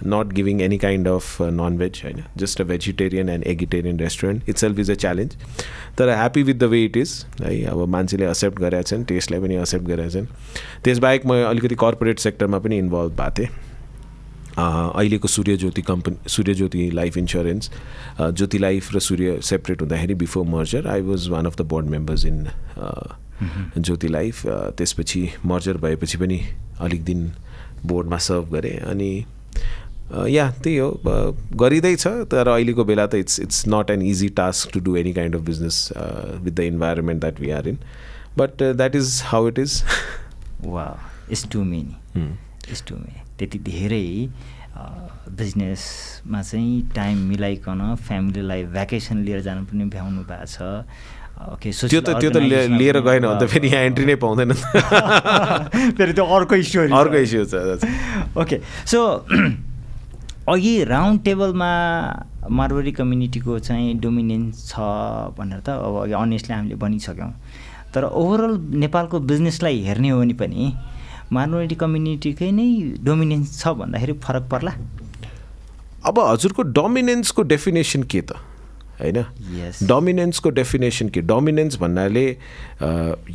not giving any kind of non veg होइन। Just a vegetarian and eggitarian restaurant itself is a challenge तर happy with the way it is है अब मान्छेले एक्सेप्ट गरेका छन् टेस्टलाई पनि एक्सेप्ट गरेका छन्। त्यसबाहेक म अलिकति कर्पोरेट सेक्टरमा पनि इन्भल्भ भएको थिएँ। अहिलेको Surya Jyoti company Surya Jyoti life insurance Jyoti life र सूर्य सेपरेट हुँदाखेरि before merger I was one of the board members in Jyoti life त्यसपछि मर्जर भएपछि पनि अलिक दिन बोर्डमा सर्भ गरेँ अनि या त्यही हो गरिँदैछ तर अहिलेको बेला त it's it's not an easy task to do any kind of business with the environment that we are in but that is how it is वा it's too many it's too many त्यति धेरै बिजनेसमा चाहिँ time मिलाइकन फ्यामिलीलाई vacation लिएर जानु पनि भ्याउनु भएको छ। ओके त्यो त त्यो त लिए- लिएर गएन भने त फेरि यहाँ एन्ट्री नै पाउँदैन। फेरि त्यो अर्को स्टोरी अर्को इस्यु छ ओके सो अघि राउन्ड टेबलमा मारवाडी कम्युनिटीको चाहिँ डोमिनेन्स छ भनेर त अब अघि अनेस्टली हामीले भनिसक्यौँ। तर ओभरअल नेपालको बिजनेसलाई हेर्ने हो भने पनि मारवाडी कम्युनिटीकै नै डोमिनेन्स छ भन्दाखेरि फरक पर्ला। अब हजुरको डोमिनेन्सको डेफिनेसन के त? होइन. डोमिनेन्सको डेफिनेसन के? डोमिनेन्स भन्नाले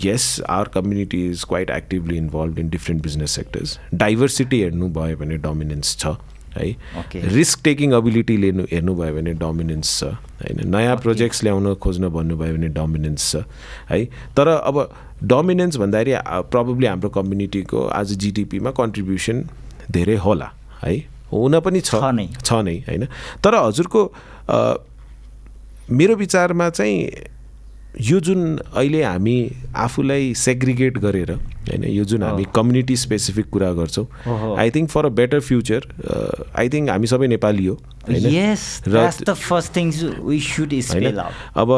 yes our community is quite actively involve in different business sectors diversity हेर्नुभयो भने डोमिनेन्स छ। है. रिस्क टेकिङ अबिलिटी लिनु हेर्नुभयो भने डोमिनेन्स छ होइन। नयाँ प्रोजेक्ट्स ल्याउन खोज्न भन्नुभयो भने डोमिनेन्स छ है। तर अब डोमिनेन्स भन्दाखेरि प्रब्लली हाम्रो कम्युनिटीको आज जिडिपीमा कन्ट्रिब्युसन धेरै होला है। हुन पनि छ। नै। छ नै होइन। तर हजुरको मेरो विचारमा चाहिँ यो जुन अहिले हामी आफूलाई सेग्रिगेट गरेर होइन यो जुन हामी। कम्युनिटी स्पेसिफिक कुरा गर्छौँ। I think for a better future I think हामी सबै नेपाली हो र अब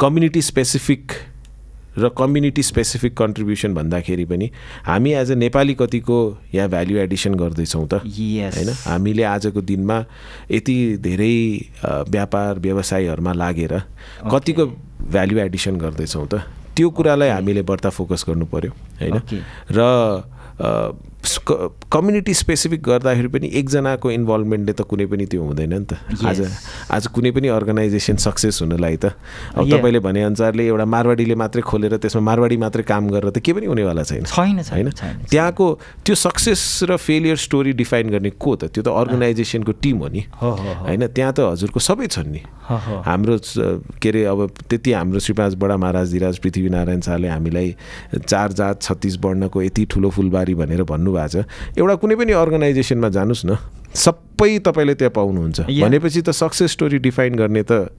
कम्युनिटी स्पेसिफिक र कम्युनिटी स्पेसिफिक कन्ट्रिब्युसन भन्दाखेरि पनि हामी एज अ नेपाली कतिको यहाँ भ्याल्यु एडिसन गर्दैछौँ त. होइन? हामीले आजको दिनमा यति धेरै व्यापार व्यवसायहरूमा लागेर कतिको भ्याल्यु एडिसन गर्दैछौँ त? त्यो कुरालाई हामीले बढ्ता फोकस गर्नु पऱ्यो होइन. र कम्युनिटी स्पेसिफिक गर्दाखेरि पनि एकजनाको इन्भल्भमेन्टले त कुनै पनि त्यो हुँदैन नि त। आज आज कुनै पनि अर्गनाइजेसन सक्सेस हुनलाई त। अब तपाईँले भनेअनुसारले एउटा मारवाडीले मात्रै खोलेर त्यसमा मारवाडी मात्रै काम गरेर त के पनि हुनेवाला छैन। छैन होइन? त्यहाँको त्यो सक्सेस र फेलियर स्टोरी डिफाइन गर्ने को त? त्यो त अर्गनाइजेसनको टिम हो नि। होइन? त्यहाँ त हजुरको सबै छन् नि। हाम्रो के अरे अब त्यति हाम्रो श्रीपाज बडा महाराज धिराज पृथ्वीनारायण शाहले हामीलाई चार जात छत्तिस वर्णको यति ठुलो फुलबारी भनेर भन्नुभएको छ। एउटा कुनै पनि अर्गनाइजेसनमा जानुहोस् न सबै तपाईँले त्यहाँ पाउनुहुन्छ। भनेपछि त सक्सेस स्टोरी डिफाइन गर्ने त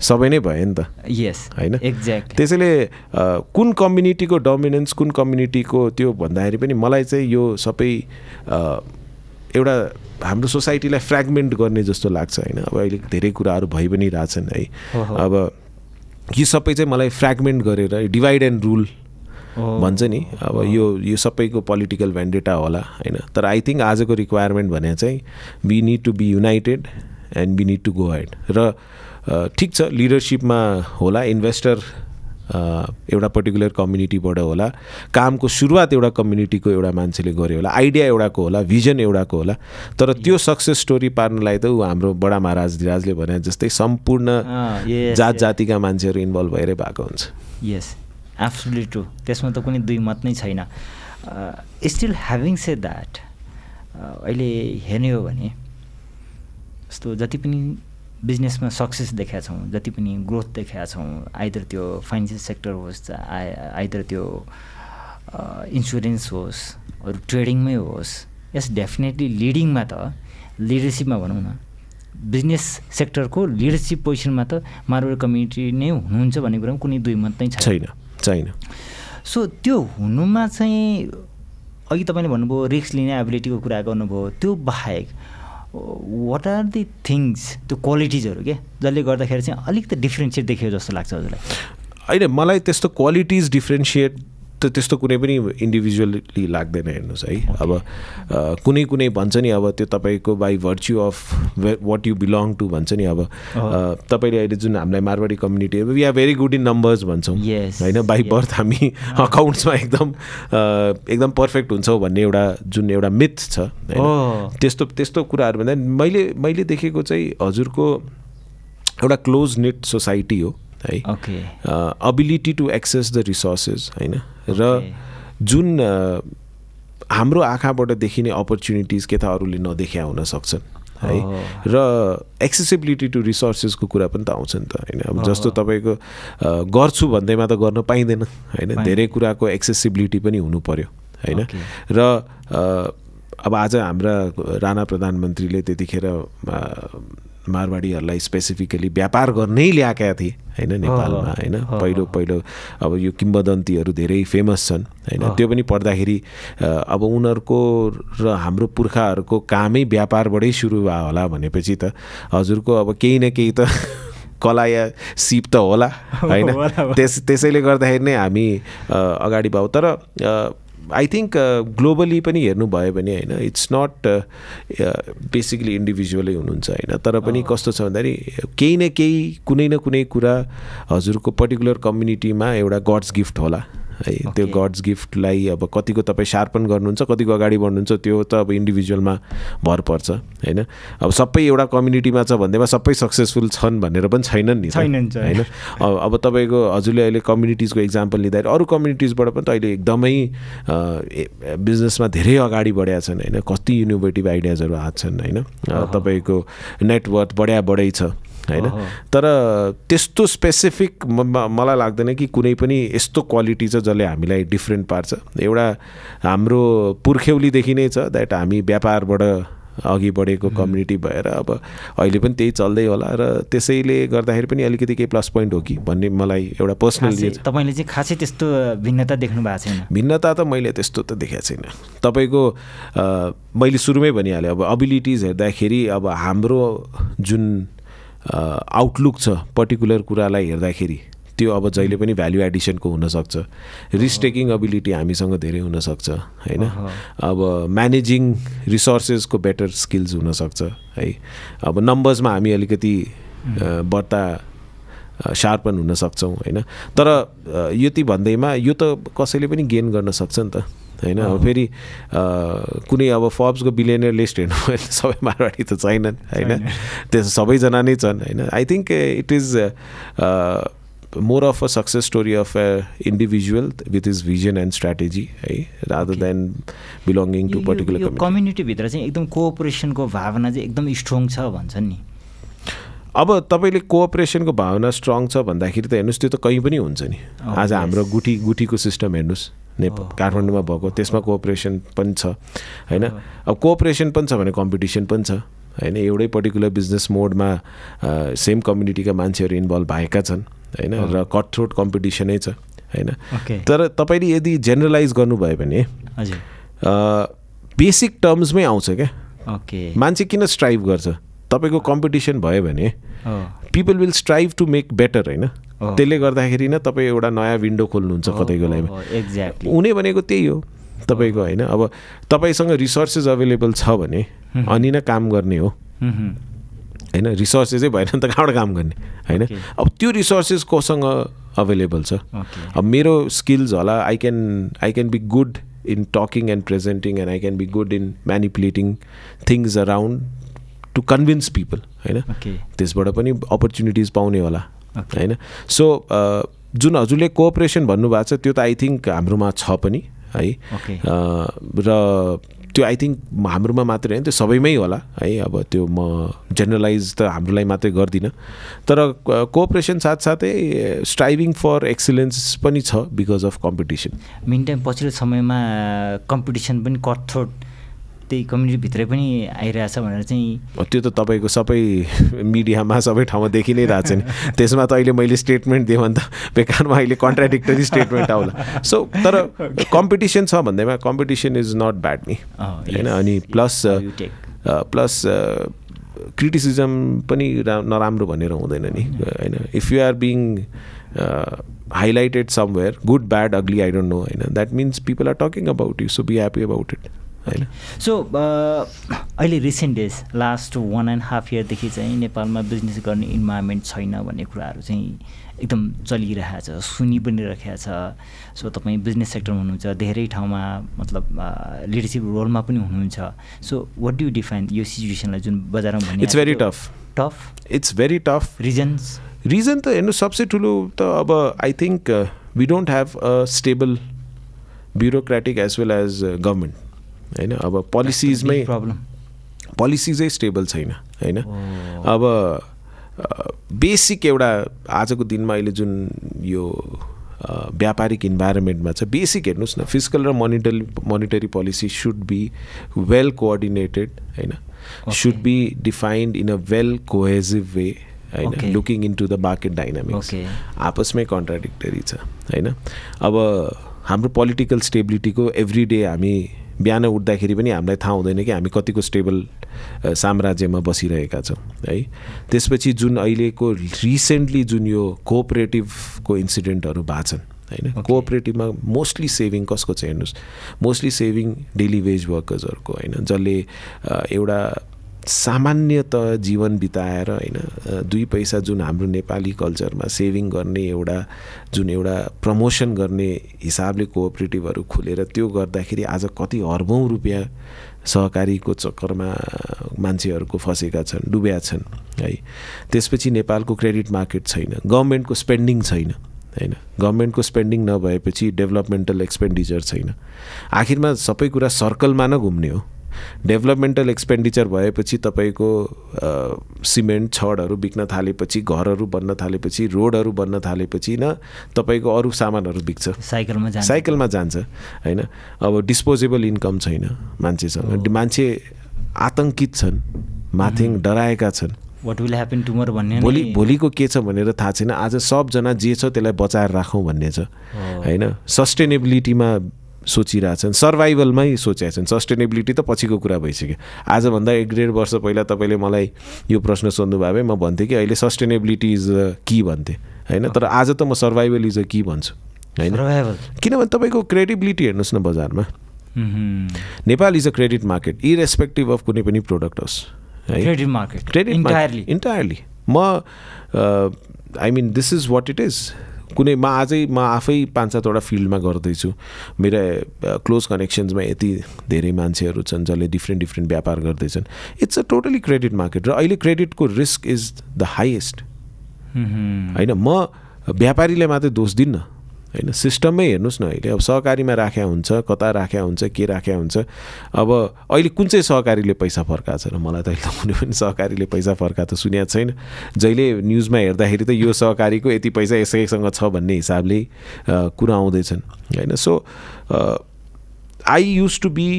सबै नै भयो नि त। यस होइन? एक्ज्याक्ट त्यसैले कुन कम्युनिटीको डोमिनेन्स कुन कम्युनिटीको त्यो भन्दाखेरि पनि मलाई चाहिँ यो सबै एउटा हाम्रो सोसाइटीलाई फ्रेगमेन्ट गर्ने जस्तो लाग्छ होइन? अब अहिले धेरै कुराहरू भइ पनि रहेछन् है। अब यी सबै चाहिँ मलाई फ्रेगमेन्ट गरेर डिभाइड एन्ड रुल भन्छ नि अब यो यो सबैको पोलिटिकल भेन्डेटा होला होइन। तर आई थिङ्क आजको रिक्वायरमेन्ट भने चाहिँ we need to be united and we need to go head र ठिक छ लिडरसिपमा होला इन्भेस्टर एउटा पर्टिकुलर कम्युनिटीबाट होला कामको सुरुवात एउटा कम्युनिटीको एउटा मान्छेले गर्यो होला आइडिया एउटाको होला भिजन एउटाको होला तर त्यो सक्सेस स्टोरी पार्नलाई त ऊ हाम्रो बडा महाराज धिराजले भने जस्तै सम्पूर्ण जात जातिका मान्छेहरू इन्भल्भ भएरै भएको हुन्छ। यस एब्सोल्युट त्यसमा त कुनै दुई मत नै छैन। स्टिल ह्याभिङ से द्याट अहिले हेर्ने हो भने जस्तो जति पनि बिजनेसमा सक्सेस देखाएको छौँ जति पनि ग्रोथ देखाएको छौँ आइदर त्यो फाइनेन्सियल सेक्टर होस् आइदर त्यो इन्सुरेन्स होस् अरू ट्रेडिङमै होस् यस डेफिनेटली लिडिङमा त लिडरसिपमा भनौँ न बिजनेस सेक्टरको लिडरसिप पोजिसनमा त मारवाडी कम्युनिटी नै हुनुहुन्छ भन्ने कुरा पनि कुनै दुई मत नै छैन। छैन सो त्यो हुनुमा चाहिँ अघि तपाईँले भन्नुभयो रिक्स लिने एबिलिटीको कुरा गर्नुभयो त्यो बाहेक वाट आर दि थिङ्स त्यो क्वालिटिजहरू के? जसले गर्दाखेरि चाहिँ अलिकति डिफ्रेन्सिएट देखियो जस्तो लाग्छ हजुरलाई। होइन मलाई त्यस्तो क्वालिटिज डिफ्रेन्सिएट त त्यस्तो कुनै पनि इन्डिभिजुअली लाग्दैन हेर्नुहोस् है। अब कुनै कुनै भन्छ नि अब त्यो तपाईँको by virtue of what you belong to भन्छ नि अब तपाईँले अहिले जुन हामीलाई Marwari community we are very good in numbers भन्छौँ। होइन? बाई बर्थ हामी अकाउन्ट्समा एकदम एकदम पर्फेक्ट हुन्छौँ भन्ने एउटा जुन एउटा मिथ छ। त्यस्तो त्यस्तो कुराहरू भन्दा मैले मैले देखेको चाहिँ हजुरको एउटा क्लोज नेट सोसाइटी हो। है ability to access the resources होइन र जुन हाम्रो आँखाबाट देखिने अपर्च्युनिटिज के त अरूले नदेखा हुन सक्छन् है? र एक्सेसिबिलिटी टु रिसोर्सेसको कुरा पनि त आउँछ नि त होइन? अब जस्तो तपाईँको गर्छु भन्दैमा त गर्न पाइँदैन होइन? धेरै कुराको एक्सेसिबिलिटी पनि हुनु पऱ्यो होइन? र अब आज हाम्रा राणा प्रधानमन्त्रीले त्यतिखेर मारवाडीहरूलाई स्पेसिफिकली व्यापार गर्नै ल्याएका थिए होइन नेपालमा होइन। पहिलो पहिलो अब यो किम्बदन्तीहरू धेरै फेमस छन् होइन। त्यो पनि पढ्दाखेरि अब उनीहरूको र हाम्रो पुर्खाहरूको कामै व्यापारबाटै सुरु भयो होला भनेपछि त हजुरको अब केही न केही त कला या सिप त होला होइन। त्यस त्यसैले गर्दाखेरि नै हामी अगाडि भाउ तर आई थिङ्क ग्लोबली पनि हेर्नुभयो भने होइन इट्स नट बेसिकली इन्डिभिजुअलै हुनुहुन्छ होइन। तर पनि कस्तो छ भन्दाखेरि केही न केही कुनै न कुनै कुरा हजुरको पर्टिकुलर कम्युनिटीमा एउटा गड्स गिफ्ट होला। है त्यो गड्स गिफ्टलाई अब कतिको तपाईँ शार्पन गर्नुहुन्छ कतिको अगाडि बढ्नुहुन्छ त्यो त अब इन्डिभिजुअलमा भर पर्छ होइन? अब सबै एउटा कम्युनिटीमा छ भन्दैमा सबै सक्सेसफुल छन् भनेर पनि छैनन् नि होइन? अब तपाईँको हजुरले अहिले कम्युनिटिजको इक्जाम्पल लिँदाखेरि अरू कम्युनिटिजबाट पनि त अहिले एकदमै बिजनेसमा धेरै अगाडि बढेका छन् होइन? कति इनोभेटिभ आइडियाजहरू आएको छन् होइन? तपाईँको नेटवर्थ बढ्या बढै छ। होइन? तर त्यस्तो स्पेसिफिक मलाई लाग्दैन कि कुनै पनि यस्तो क्वालिटी छ जसले हामीलाई डिफ्रेन्ट पार्छ। एउटा हाम्रो पुर्ख्यौलीदेखि नै छ द्याट हामी व्यापारबाट अघि बढेको कम्युनिटी भएर अब अहिले पनि त्यही चल्दै होला र त्यसैले गर्दाखेरि पनि अलिकति केही प्लस पोइन्ट हो कि भन्ने मलाई एउटा पर्सनल तपाईँले चाहिँ खासै त्यस्तो भिन्नता देख्नु भएको छैन। भिन्नता त मैले त्यस्तो त देखाएको छैन। तपाईँको मैले सुरुमै भनिहालेँ अब अबिलिटिज हेर्दाखेरि अब हाम्रो जुन आउटलुक छ पर्टिकुलर कुरालाई हेर्दाखेरि त्यो अब जहिले पनि भ्याल्यु एडिसनको हुनसक्छ। रिस्क टेकिङ अबिलिटी हामीसँग धेरै हुनसक्छ होइन? अब म्यानेजिङ रिसोर्सेसको बेटर स्किल्स हुनसक्छ है? अब नम्बर्समा हामी अलिकति बढ्ता सार्पन हुन सक्छौँ होइन? तर यति भन्दैमा यो त कसैले पनि गेन गर्न सक्छ नि त। होइन? अब फेरि कुनै अब फब्सको बिलियनियर लिस्ट हेर्नु भयो भने सबै मारवाडी त छैनन् होइन? त्यस सबैजना नै छन् होइन? I think it is more of a success story of a individual with his vision and strategy है? Rather than belonging to particular कम्युनिटीभित्र चाहिँ एकदम कोअपरेसनको भावना चाहिँ एकदम स्ट्रङ छ भन्छन् नि। अब तपाईँले कोअपरेसनको भावना स्ट्रङ छ भन्दाखेरि त हेर्नुहोस् त्यो त कहीँ पनि हुन्छ नि। Oh, आज. हाम्रो गुठी गुठीको सिस्टम हेर्नुहोस्। नेपाल काठमाडौँमा भएको त्यसमा कोअपरेसन पनि छ होइन? अब कोअपरेसन पनि छ भने कम्पिटिसन पनि छ होइन? एउटै पर्टिकुलर बिजनेस मोडमा सेम कम्युनिटीका मान्छेहरू इन्भल्भ भएका छन् होइन? र कटथ्रोट कम्पिटिसनै छ होइन? तर तपाईँले यदि जेनरलाइज गर्नुभयो भने बेसिक टर्म्समै आउँछ क्या। मान्छे किन स्ट्राइभ गर्छ? तपाईँको कम्पिटिसन भयो भने people will strive to make better होइन. त्यसले गर्दाखेरि नै तपाईँ एउटा नयाँ विन्डो खोल्नुहुन्छ कतैको लागि एक्ज्याक्टली हुने भनेको त्यही हो तपाईँको होइन। अब तपाईँसँग रिसोर्सेस अभाइलेबल छ भने अनि नै काम गर्ने हो। होइन रिसोर्सेसै भएन नि त कहाँबाट काम गर्ने? होइन. अब त्यो रिसोर्सेस कोसँग अभाइलेबल छ? अब मेरो स्किल्स होला I can I can be good in talking and presenting and I can be good in manipulating things around to convince people होइन? त्यसबाट पनि अपर्च्युनिटिज पाउने होला. होइन? सो जुन हजुरले कोअपरेसन भन्नुभएको छ त्यो त आई थिङ्क हाम्रोमा छ पनि है? र त्यो आई थिङ्क हाम्रोमा मात्रै होइन त्यो सबैमै होला है? अब त्यो म जेनरलाइज त हाम्रोलाई मात्रै गर्दिनँ। तर कोअपरेसन साथसाथै स्ट्राइभिङ फर एक्सिलेन्स पनि छ because of competition meantime पछिल्लो समयमा कम्पिटिसन पनि कठोट त्यही कम्युनिटीभित्रै पनि आइरहेछ भनेर चाहिँ त्यो त तपाईँको सबै मिडियामा सबै ठाउँमा देखि नै रहेछ नि। त्यसमा त अहिले मैले स्टेटमेन्ट दिएँ भने त बेकारमा अहिले कन्ट्राडिक्टरी स्टेटमेन्ट आउला। सो तर कम्पिटिसन छ भन्दैमा कम्पिटिसन इज नट ब्याड नि होइन. अनि प्लस. प्लस क्रिटिसिजम पनि नराम्रो भनेर हुँदैन नि। होइन if you are being highlighted somewhere good bad ugly I don't know होइन। That means people are talking about you so be happy about it होइन सो अहिले recent days last one and half इयरदेखि चाहिँ नेपालमा business गर्ने environment छैन भन्ने कुराहरू चाहिँ एकदम चलिरहेछ सुनि पनि रहेको छ। सो तपाईँ बिजनेस सेक्टरमा हुनुहुन्छ धेरै ठाउँमा मतलब लिडरसिप रोलमा पनि हुनुहुन्छ। सो वाट डु डिफाइन यो सिचुएसनलाई जुन बजारमा भन्ने It's very tough. Tough it's very tough reasons reason त हेर्नु सबसे ठुलो त अब I think we don't have a stable bureaucratic as well as government होइन? अब पोलिसिजमै प्रब्लम पोलिसिजै स्टेबल छैन होइन? Oh. अब बेसिक एउटा आजको दिनमा अहिले जुन यो व्यापारिक इन्भाइरोमेन्टमा छ बेसिक हेर्नुहोस् न फिजिकल र monetary monetary policy should be well coordinated होइन? Should be defined in a well cohesive way होइन. Looking in to the market dynamics. आपसमै contradictory छ होइन? अब हाम्रो पोलिटिकल स्टेबिलिटीको एभ्री डे हामी बिहान उठ्दाखेरि पनि हामीलाई थाहा हुँदैन कि हामी कतिको स्टेबल साम्राज्यमा बसिरहेका छौँ है? त्यसपछि जुन अहिलेको रिसेन्टली जुन यो कोअपरेटिभको इन्सिडेन्टहरू भएको छन् होइन? Okay. कोअपरेटिभमा मोस्टली सेभिङ कसको छ हेर्नुहोस्? मोस्टली सेभिङ डेली वेज वर्कर्सहरूको होइन? जसले एउटा सामान्यत जीवन बिताएर होइन दुई पैसा जुन हाम्रो नेपाली कल्चरमा सेभिङ गर्ने एउटा जुन एउटा प्रमोसन गर्ने हिसाबले कोअपरेटिभहरू खोलेर त्यो गर्दाखेरि आज कति अर्बौँ रुपियाँ सहकारीको चक्करमा मान्छेहरूको फँसेका छन् डुब्या छन् है। त्यसपछि नेपालको क्रेडिट मार्केट छैन गभर्मेन्टको स्पेन्डिङ छैन होइन। गभर्मेन्टको स्पेन्डिङ नभएपछि डेभलपमेन्टल एक्सपेन्डिचर छैन। आखिरमा सबै कुरा सर्कलमा न घुम्ने हो। डेभलपमेन्टल एक्सपेन्डिचर भएपछि तपाईँको सिमेन्ट छडहरू बिक्न थालेपछि घरहरू बन्न थालेपछि रोडहरू बन्न थालेपछि न तपाईँको अरू सामानहरू बिक्छ। साइकलमा जान्छ। साइकलमा जान्छ होइन? अब डिस्पोजेबल इन्कम छैन मान्छेसँग। मान्छे आतङ्कित छन् माथिङ डराएका छन्। वाट विल ह्यापन टुमोर भन्ने भोलि नै- भोलिको के छ भनेर थाहा छैन। आज सबजना जे छ त्यसलाई बचाएर राखौँ भन्ने छ होइन? सस्टेनेबिलिटीमा सोचिरहेछन्। सर्भाइभलमै सोचेका छन् सस्टेनेबिलिटी त पछिको कुरा भइसक्यो। आजभन्दा एक डेढ वर्ष पहिला तपाईँले मलाई यो प्रश्न सोध्नुभयो भए म भन्थेँ कि अहिले सस्टेनेबिलिटी इज कि भन्थेँ होइन? तर आज त म सर्भाइभल इज अ कि भन्छु होइन. किनभने तपाईँको क्रेडिबिलिटी हेर्नुहोस् न बजारमा। Nepal is a credit market irrespective of कुनै पनि प्रोडक्ट होस् है? Credit market credit entirely entirely म I mean this is what it is कुनै म आजै म आफै पाँच सातवटा फिल्डमा गर्दैछु। मेरो क्लोज कनेक्सन्समा यति धेरै मान्छेहरू छन् जसले डिफ्रेन्ट डिफ्रेन्ट व्यापार गर्दैछन्। It's a totally credit market र अहिले क्रेडिटको रिस्क इज द हाइएस्ट होइन म व्यापारीलाई मात्रै दोष दिन्न। होइन सिस्टममै हेर्नुहोस् न अहिले अब सहकारीमा राख्या हुन्छ कता राख्या हुन्छ के राख्या हुन्छ अब अहिले कुन चाहिँ सहकारीले पैसा फर्काएको छ र मलाई त अहिले त कुनै पनि सहकारीले पैसा फर्का त सुनेको छैन। जहिले न्युजमा हेर्दाखेरि त यो सहकारीको यति पैसा यसैसँग छ भन्ने हिसाबले कुरा आउँदैछन् होइन? So I used to be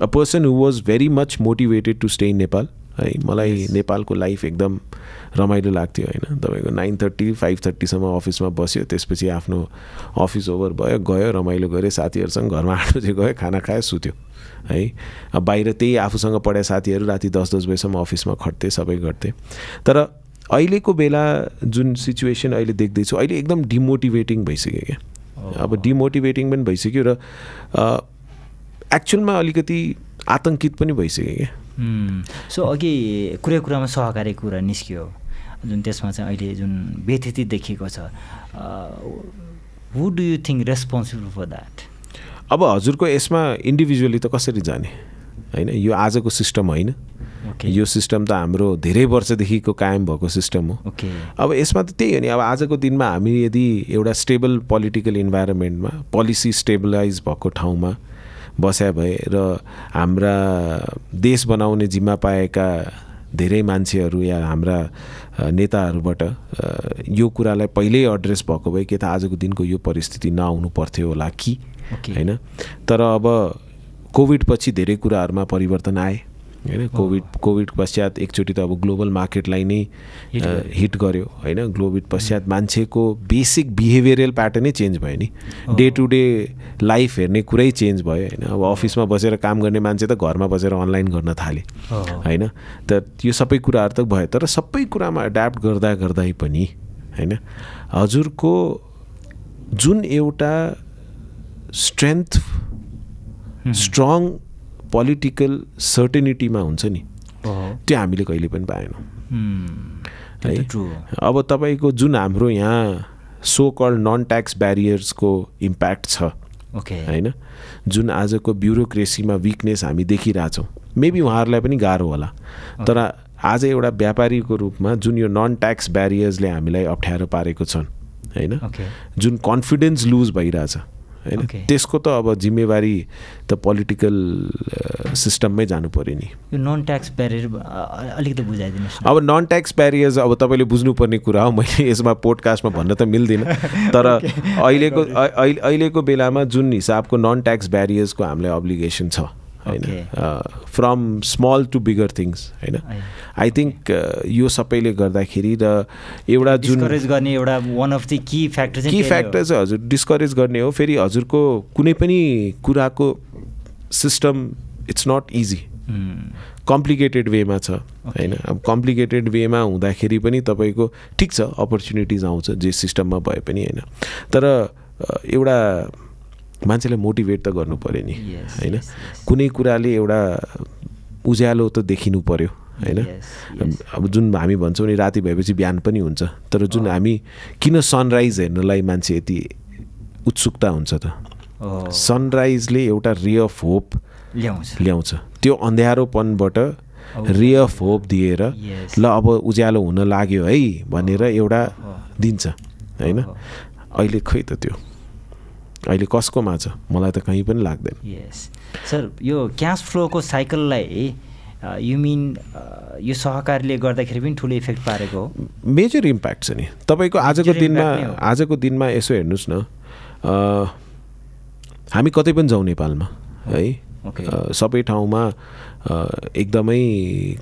a person who was very much motivated to stay in Nepal है। मलाई नेपालको लाइफ एकदम रमाइलो लाग्थ्यो होइन। तपाईँको नाइन थर्टी फाइभ थर्टीसम्म अफिसमा बस्यो त्यसपछि आफ्नो अफिस ओभर भयो गयो रमाइलो गऱ्यो साथीहरूसँग घरमा आठ बजे गयो खाना खायो सुत्यो है। अब बाहिर त्यही आफूसँग पढाए साथीहरू राति दस दस बजीसम्म अफिसमा खट्थे सबै गर्थेँ तर अहिलेको बेला जुन सिचुएसन अहिले देख्दैछु अहिले एकदम डिमोटिभेटिङ भइसक्यो क्या। अब डिमोटिभेटिङ पनि भइसक्यो र एक्चुअलमा अलिकति आतङ्कित पनि भइसक्यो क्या। सो अघि कुरै कुरामा सहकारी कुरा निस्कियो। जुन त्यसमा चाहिँ अहिले जुन व्यथिति देखिएको छ who do you think responsible for that अब हजुरको यसमा इन्डिभिजुअली त कसरी जाने? होइन यो आजको सिस्टम होइन। यो सिस्टम त हाम्रो धेरै वर्षदेखिको कायम भएको सिस्टम हो। ओके अब यसमा त त्यही हो नि अब आजको दिनमा हामी यदि एउटा स्टेबल पोलिटिकल इन्भाइरोमेन्टमा पोलिसी स्टेबलाइज भएको ठाउँमा बस्या भए र हाम्रा देश बनाउने जिम्मा पाएका धेरै मान्छेहरू या हाम्रा नेताहरूबाट यो कुरालाई पहिल्यै एड्रेस भएको भए के त आजको दिनको यो परिस्थिति नआउनु पर्थ्यो होला कि? होइन? तर अब कोभिड पछि धेरै कुराहरूमा परिवर्तन आए। होइन कोभिड कोभिड पश्चात एकचोटि त अब ग्लोबल मार्केटलाई नै हिट गर्यो। होइन? कोभिड पश्चात मान्छेको बेसिक बिहेभियरल प्याटर्नै चेन्ज भयो नि। डे टु डे लाइफ हेर्ने कुरै चेन्ज भयो होइन? अब अफिसमा बसेर काम गर्ने मान्छे त घरमा बसेर अनलाइन गर्न थाले होइन? त यो सबै कुराहरू त भयो तर सबै कुरामा एड्याप्ट गर्दा गर्दै पनि होइन? हजुरको जुन एउटा स्ट्रेन्थ स्ट्रङ पोलिटिकल सर्टेनिटीमा हुन्छ नि। त्यो हामीले कहिले पनि पाएनौँ। है? अब तपाईँको जुन हाम्रो यहाँ सो कल नन ट्याक्स ब्यारियर्सको इम्प्याक्ट छ ओके होइन? जुन आजको ब्युरोक्रेसीमा विकनेस हामी देखिरहेछौँ। मेबी उहाँहरूलाई पनि गाह्रो होला। तर आज एउटा व्यापारीको रूपमा जुन यो नन ट्याक्स ब्यारियर्सले हामीलाई अप्ठ्यारो पारेको छन् होइन? जुन कन्फिडेन्स लुज भइरहेछ। होइन? त्यसको त अब जिम्मेवारी त पोलिटिकल सिस्टममै जानु पऱ्यो नि। यो नन ट्याक्स ब्यारियर अलिकति बुझाइदिनुहोस् अब नन ट्याक्स ब्यारियर्स अब तपाईँले बुझ्नुपर्ने कुरा हो मैले यसमा पोडकास्टमा भन्न त मिल्दिनँ। तर अहिलेको अहिलेको बेलामा जुन हिसाबको नन ट्याक्स ब्यारियर्सको हामीलाई अब्लिगेसन छ होइन? From small to bigger things होइन? आई थिङ्क यो सबैले गर्दाखेरि र एउटा जुन गर्ने एउटा one of the key factor key factor चाहिँ हजुर। डिस्करेज गर्ने हो फेरि हजुरको कुनै पनि कुराको system it's not easy complicated वेमा छ होइन? अब कम्प्लिकेटेड वेमा हुँदाखेरि पनि तपाईँको ठिक छ अपर्च्युनिटिज आउँछ जे सिस्टममा भए पनि होइन? तर एउटा मान्छेलाई मोटिभेट त गर्नु पऱ्यो नि होइन? कुनै कुराले एउटा उज्यालो त देखिनु पऱ्यो होइन? अब जुन हामी भन्छौँ नि राति भएपछि बिहान पनि हुन्छ तर जुन हामी किन सनराइज हेर्नलाई मान्छे यति उत्सुकता हुन्छ त? सनराइजले एउटा रे अफ होप ल्याउँछ। ल्याउँछ। त्यो अँध्यारोपनबाट रे अफ होप दिएर ल अब उज्यालो हुन लाग्यो है भनेर एउटा दिन्छ होइन? अहिले खै त त्यो। अहिले कसकोमा छ? मलाई त कहीँ पनि लाग्दैन। यस सर यो क्यास फ्लोको साइकललाई यु मिन यो सहकारीले गर्दाखेरि पनि ठुलो इफेक्ट पारेको हो? मेजर इम्प्याक्ट छ नि। तपाईँको आजको दिनमा आजको दिनमा यसो हेर्नुहोस् न। हामी कतै पनि जाउँ नेपालमा है? सबै ठाउँमा एकदमै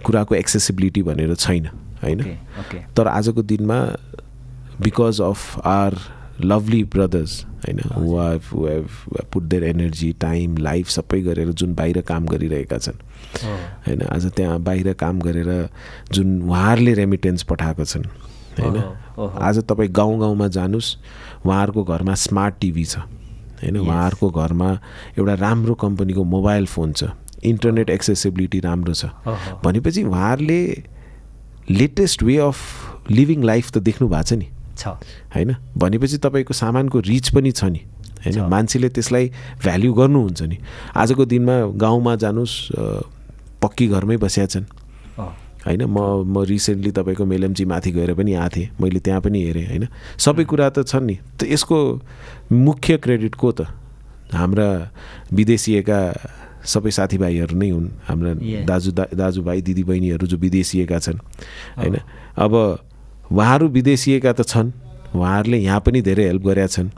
कुराको एक्सेसिबिलिटी भनेर छैन होइन? तर आजको दिनमा because of our lovely brothers होइन put their energy time life सबै गरेर जुन बाहिर काम गरिरहेका छन् होइन आज त्यहाँ बाहिर काम गरेर जुन उहाँहरूले रेमिटेन्स पठाएको छन् होइन। आज तपाईँ गाउँ गाउँमा जानुहोस् उहाँहरूको घरमा स्मार्ट टिभी छ होइन उहाँहरूको घरमा एउटा राम्रो कम्पनीको मोबाइल फोन छ इन्टरनेट एक्सेसिबिलिटी राम्रो छ। भनेपछि उहाँहरूले latest way of living life त देख्नु भएको छ नि। छ। होइन? भनेपछि तपाईँको सामानको रिच पनि छ नि। होइन? मान्छेले त्यसलाई भ्याल्यु गर्नुहुन्छ नि। आजको दिनमा गाउँमा जानुहोस् पक्की घरमै बसिया छन्। होइन? म म रिसेन्टली तपाईँको मेलम्ची माथि गएर पनि आएको थिएँ। मैले त्यहाँ पनि हेरेँ। होइन? सबै कुरा त छन् नि। त यसको मुख्य क्रेडिट को त हाम्रा विदेशिएका सबै साथीभाइहरू नै हुन्। हाम्रा दाजु दा दाजुभाइ दिदीबहिनीहरू जो विदेशिएका छन्। होइन? अब उहाँहरू विदेशिएका त छन्। उहाँहरूले यहाँ पनि धेरै हेल्प गरेका छन्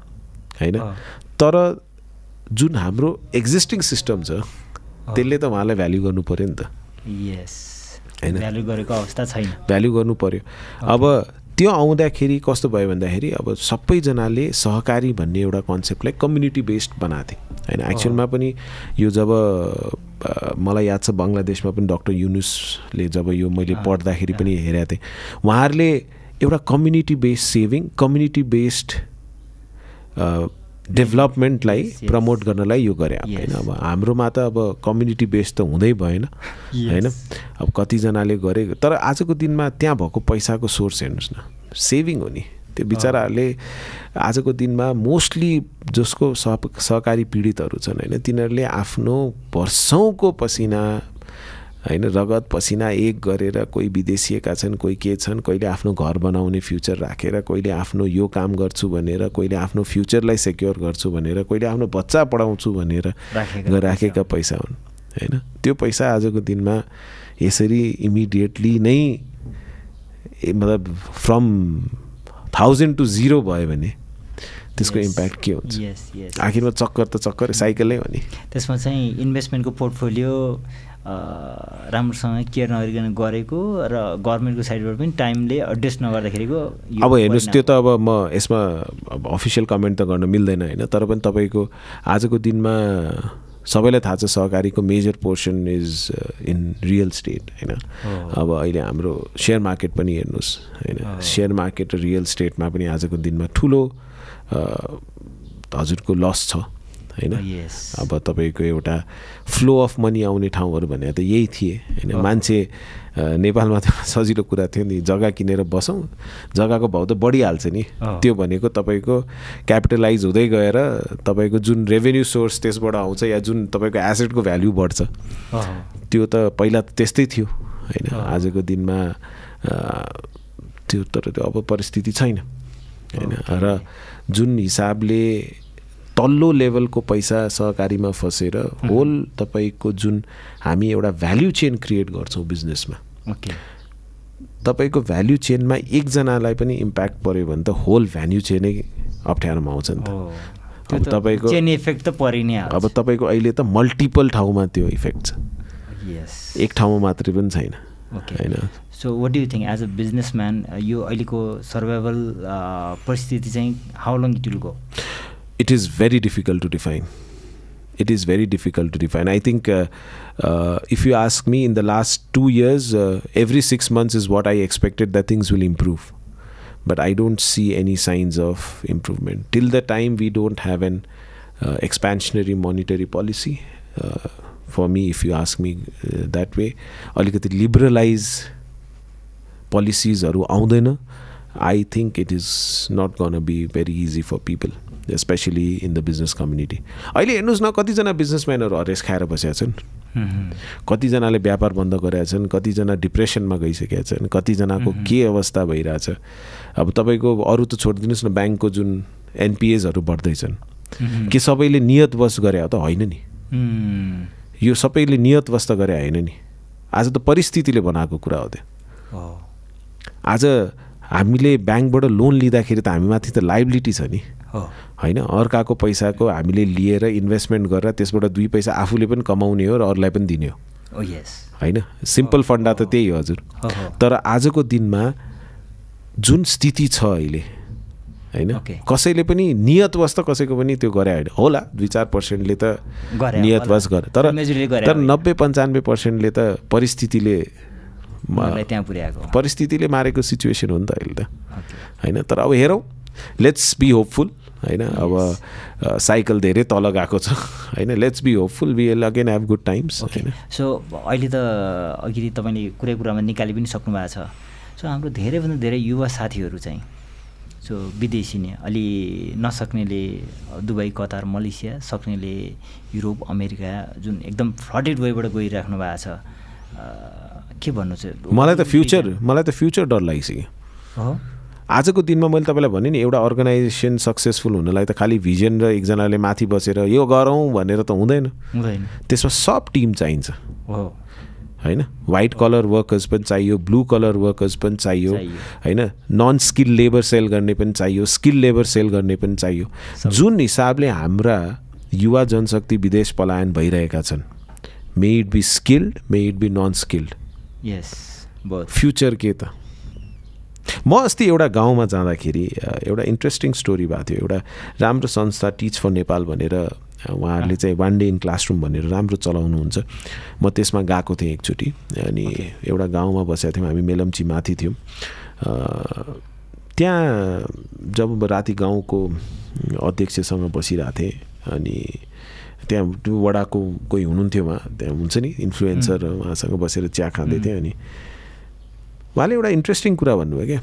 होइन? तर जुन हाम्रो एक्जिस्टिङ सिस्टम छ त्यसले त उहाँलाई भ्याल्यु गर्नु पऱ्यो नि त। यस होइन? भ्याल्यु गरेको अवस्था छैन। भ्याल्यु गर्नु पऱ्यो अब त्यो आउँदाखेरि कस्तो भयो भन्दाखेरि अब सबैजनाले सहकारी भन्ने एउटा कन्सेप्टलाई कम्युनिटी बेस्ड बनाएको थिएँ होइन एक्चुअलमा पनि यो जब मलाई याद छ बङ्गलादेशमा पनि डक्टर युनुसले जब यो मैले पढ्दाखेरि पनि हेरेको थिएँ। उहाँहरूले एउटा community based saving community based डेभलपमेन्टलाई promote गर्नलाई यो गरे होइन? अब हाम्रोमा त अब कम्युनिटी बेस त हुँदै भएन होइन? अब कतिजनाले गरे तर आजको दिनमा त्यहाँ भएको पैसाको सोर्स हेर्नुहोस् न। सेभिङ हो नि। त्यो बिचराहरूले आजको दिनमा मोस्टली जसको सह सहकारी पीडितहरू छन् होइन? तिनीहरूले आफ्नो वर्षौँको पसिना होइन? रगत पसिना एक गरेर कोही विदेशिएका छन् कोही के छन् कहिले आफ्नो घर बनाउने फ्युचर राखेर कहिले आफ्नो यो काम गर्छु भनेर कहिले आफ्नो फ्युचरलाई सेक्योर गर्छु भनेर कहिले आफ्नो बच्चा पढाउँछु भनेर राखेका पैसा हुन् होइन? त्यो पैसा आजको दिनमा यसरी इमिडिएटली नै मतलब फ्रम थाउजन्ड टु जिरो भयो भने त्यसको इम्प्याक्ट के हुन्छ? आखिरमा चक्कर त चक्कर साइकलै हो नि। त्यसमा चाहिँ इन्भेस्टमेन्टको पोर्टफोलियो राम्रोसँग केयर नगरिकन गरेको र गभर्मेन्टको साइडबाट पनि टाइमले एडजस्ट नगर्दाखेरिको अब हेर्नुहोस् त्यो त अब म यसमा अब अफिसियल कमेन्ट त गर्न मिल्दैन होइन तर पनि तपाईँको आजको दिनमा सबैलाई थाहा छ सहकारीको major portion is in real estate होइन। अब अहिले हाम्रो सेयर मार्केट पनि हेर्नुहोस् होइन। सेयर मार्केट र रियल स्टेटमा पनि आजको दिनमा ठुलो हजुरको लस छ। होइन? अब तपाईँको एउटा फ्लो अफ मनी आउने ठाउँहरू भने त यही थिए होइन? मान्छे नेपालमा त सजिलो कुरा थियो नि जग्गा किनेर बसौँ जग्गाको भाउ त बढिहाल्छ नि। त्यो भनेको तपाईँको क्यापिटलाइज हुँदै गएर तपाईँको जुन रेभेन्यू सोर्स त्यसबाट आउँछ या जुन तपाईँको एसेटको भ्याल्यु बढ्छ। त्यो त पहिला त त्यस्तै थियो होइन? आजको दिनमा त्यो तर त्यो अब परिस्थिति छैन होइन? र जुन हिसाबले तल्लो लेभलको पैसा सहकारीमा फसेर होल तपाईँको जुन हामी एउटा भ्याल्यु चेन क्रिएट गर्छौँ बिजनेसमा तपाईँको भ्याल्यु चेनमा एकजनालाई पनि इम्प्याक्ट पऱ्यो भने त होल भ्याल्यु चेनै अप्ठ्यारोमा आउँछ नि त। अब तपाईँको चेन इफेक्ट त परि नै अब तपाईँको अहिले त मल्टिपल ठाउँमा त्यो इफेक्ट छ। एक ठाउँमा मात्रै पनि छैन। होइन? So what do think as a businessman यो अहिलेको सर्भाइभल परिस्थिति चाहिँ how long it will go it is very difficult to define. It is very difficult to define. I think uh, uh, if you ask me, in the last two years, uh, every six months is what I expected that things will improve. But I don't see any signs of improvement. Till the time we don't have an uh, expansionary monetary policy, uh, for me, if you ask me uh, that way, अलिकति liberalise पोलिसिजहरू आउँदैन I think it is not gonna be very easy for people Especially in the business community अहिले हेर्नुहोस् न कतिजना बिजनेसम्यानहरू हरेस खाएर बसेका छन्। कतिजनाले व्यापार बन्द गरेका छन् कतिजना डिप्रेसनमा गइसकेका छन् कतिजनाको के अवस्था भइरहेछ। अब तपाईँको अरू त छोडिदिनुहोस् न ब्याङ्कको जुन एनपिएजहरू बढ्दैछन् के सबैले नियतवश गरे हो त होइन नि। यो सबैले नियतवश त गरे होइन नि। आज त परिस्थितिले बनाएको कुरा हो त्यो। आज हामीले ब्याङ्कबाट लोन लिँदाखेरि त हामीमाथि त लाइबिलिटी छ नि। होइन अर्काको पैसाको हामीले लिएर इन्भेस्टमेन्ट गरेर त्यसबाट दुई पैसा आफूले पनि कमाउने हो र अरूलाई पनि दिने हो। होइन? सिम्पल फन्डा त त्यही हो हजुर। तर आजको दिनमा जुन स्थिति छ अहिले होइन? कसैले पनि नियतवश त कसैको पनि त्यो गरे होइन। होला दुई चार पर्सेन्टले त नियतवश गरे। तर तर नब्बे पन्चानब्बे पर्सेन्टले त परिस्थितिले त्यहाँ पुर्याएको। परिस्थितिले मारेको सिचुएसन हो नि त अहिले त। होइन? तर अब हेरौँ। लेट्स बी होपफुल होइन? अब साइकल धेरै तल गएको छ होइन? Let's be hopeful we all again have good times होइन? सो अहिले त अघि तपाईँले कुरै कुरामा निकालि पनि सक्नु भएको छ। सो हाम्रो धेरैभन्दा धेरै युवा साथीहरू चाहिँ सो विदेशी नै अलि नसक्नेले दुबई कतार मलेसिया सक्नेले युरोप अमेरिका जुन एकदम फ्लडेड वेबाट गइराख्नु भएको छ के भन्नु चाहिँ? मलाई त फ्युचर मलाई त फ्युचर डर लागिसक्यो। हो? आजको दिनमा मैले तपाईँलाई भने नि एउटा अर्गनाइजेसन सक्सेसफुल हुनलाई त खालि भिजन र एकजनाले माथि बसेर यो गरौँ भनेर त हुँदैन। हुँदैन। त्यसमा सब टिम चाहिन्छ। हो। होइन? वाइट कलर वर्कर्स पनि चाहियो ब्लू कलर वर्कर्स पनि चाहियो। होइन? नन स्किल लेबर सेल गर्ने पनि चाहियो स्किल लेबर सेल गर्ने पनि चाहियो। जुन हिसाबले हाम्रा युवा जनशक्ति विदेश पलायन भइरहेका छन् may it be skilled may it be non skilled yes future के त? म अस्ति एउटा गाउँमा जाँदाखेरि एउटा इन्ट्रेस्टिङ स्टोरी भएको थियो। एउटा राम्रो संस्था टिच फर नेपाल भनेर उहाँहरूले चाहिँ वान डे इन क्लासरुम भनेर राम्रो चलाउनुहुन्छ। म त्यसमा गएको थिएँ एकचोटि अनि एउटा गाउँमा बसेका थियौँ। हामी मेलम्ची माथि थियौँ। त्यहाँ जब राति गाउँको अध्यक्षसँग बसिरहेको थिएँ अनि त्यहाँ त्यो वडाको कोही हुनुहुन्थ्यो उहाँ त्यहाँ हुन्छ नि इन्फ्लुएन्सर उहाँसँग बसेर चिया खाँदै थिएँ अनि उहाँले एउटा इन्ट्रेस्टिङ कुरा भन्नुभयो क्या।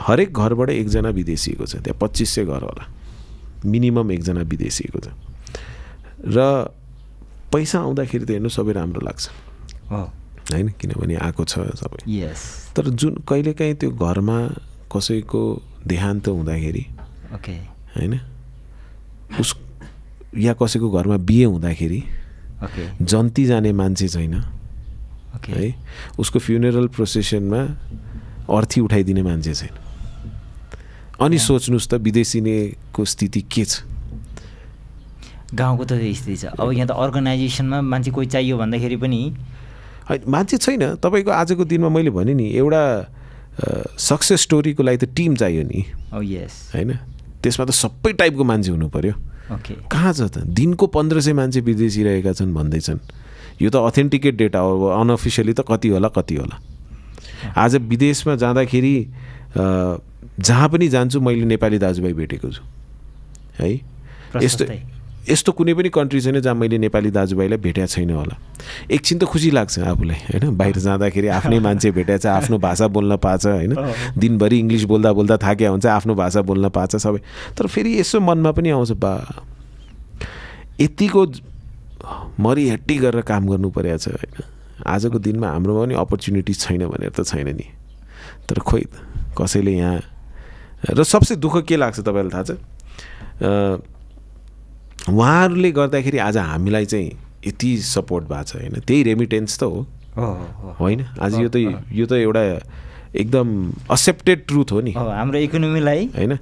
हरेक घरबाट एकजना विदेशीको छ त्यहाँ पच्चिस सय घर होला। मिनिमम एकजना विदेशीको छ। र पैसा आउँदाखेरि त हेर्नु सबै राम्रो लाग्छ। होइन? किनभने आएको छ सबै। यस तर जुन कहिलेकाहीँ त्यो घरमा कसैको देहान्त हुँदाखेरि ओके होइन? उस या कसैको घरमा बिहे हुँदाखेरि ओके जन्ती जाने मान्छे छैन। है। उसको फ्युनेरल प्रोसेसनमा अर्थी उठाइदिने मान्छे छैन। अनि सोच्नुहोस् त विदेशिनेको स्थिति के छ? गाउँको त स्थिति छ। अब यहाँ त अर्गनाइजेसनमा मान्छे कोही चाहियो भन्दाखेरि पनि होइन मान्छे छैन। तपाईँको आजको दिनमा मैले भने नि एउटा सक्सेस स्टोरीको लागि त टिम चाहियो नि। यस होइन? त्यसमा त सबै टाइपको मान्छे हुनु पऱ्यो ओके कहाँ छ त? दिनको पन्ध्र सय मान्छे विदेशी रहेका छन् भन्दैछन्। यो त अथेन्टिकेट डेटा हो अनअफिसियली त कति होला कति होला। आज विदेशमा जाँदाखेरि जहाँ पनि जान्छु मैले नेपाली दाजुभाइ भेटेको छु। है? यस्तो। यस्तो कुनै पनि कन्ट्री छैन जहाँ मैले नेपाली दाजुभाइलाई भेटेको छैन होला। एकछिन त खुसी लाग्छ आफूलाई होइन? बाहिर जाँदाखेरि आफ्नै मान्छे भेटेको छ आफ्नो भाषा बोल्न पाछ होइन? दिनभरि इङ्ग्लिस बोल्दा बोल्दा थाक्या हुन्छ आफ्नो भाषा बोल्न पाछ सबै। तर फेरि यसो मनमा पनि आउँछ बा। यतिको मरिहट्टी गरेर काम गर्नु परेको छ होइन। आजको दिनमा हाम्रोमा पनि अपर्च्युनिटी छैन भनेर त छैन नि। तर खोइ कसैले यहाँ र सबसे दुःख के लाग्छ तपाईँलाई थाहा छ? उहाँहरूले गर्दाखेरि आज हामीलाई चाहिँ यति सपोर्ट भएको छ होइन। त्यही रेमिटेन्स त हो। होइन? आज यो त यो त एउटा एकदम एक्सेप्टेड ट्रुथ हो नि। हाम्रो इकोनोमीलाई होइन?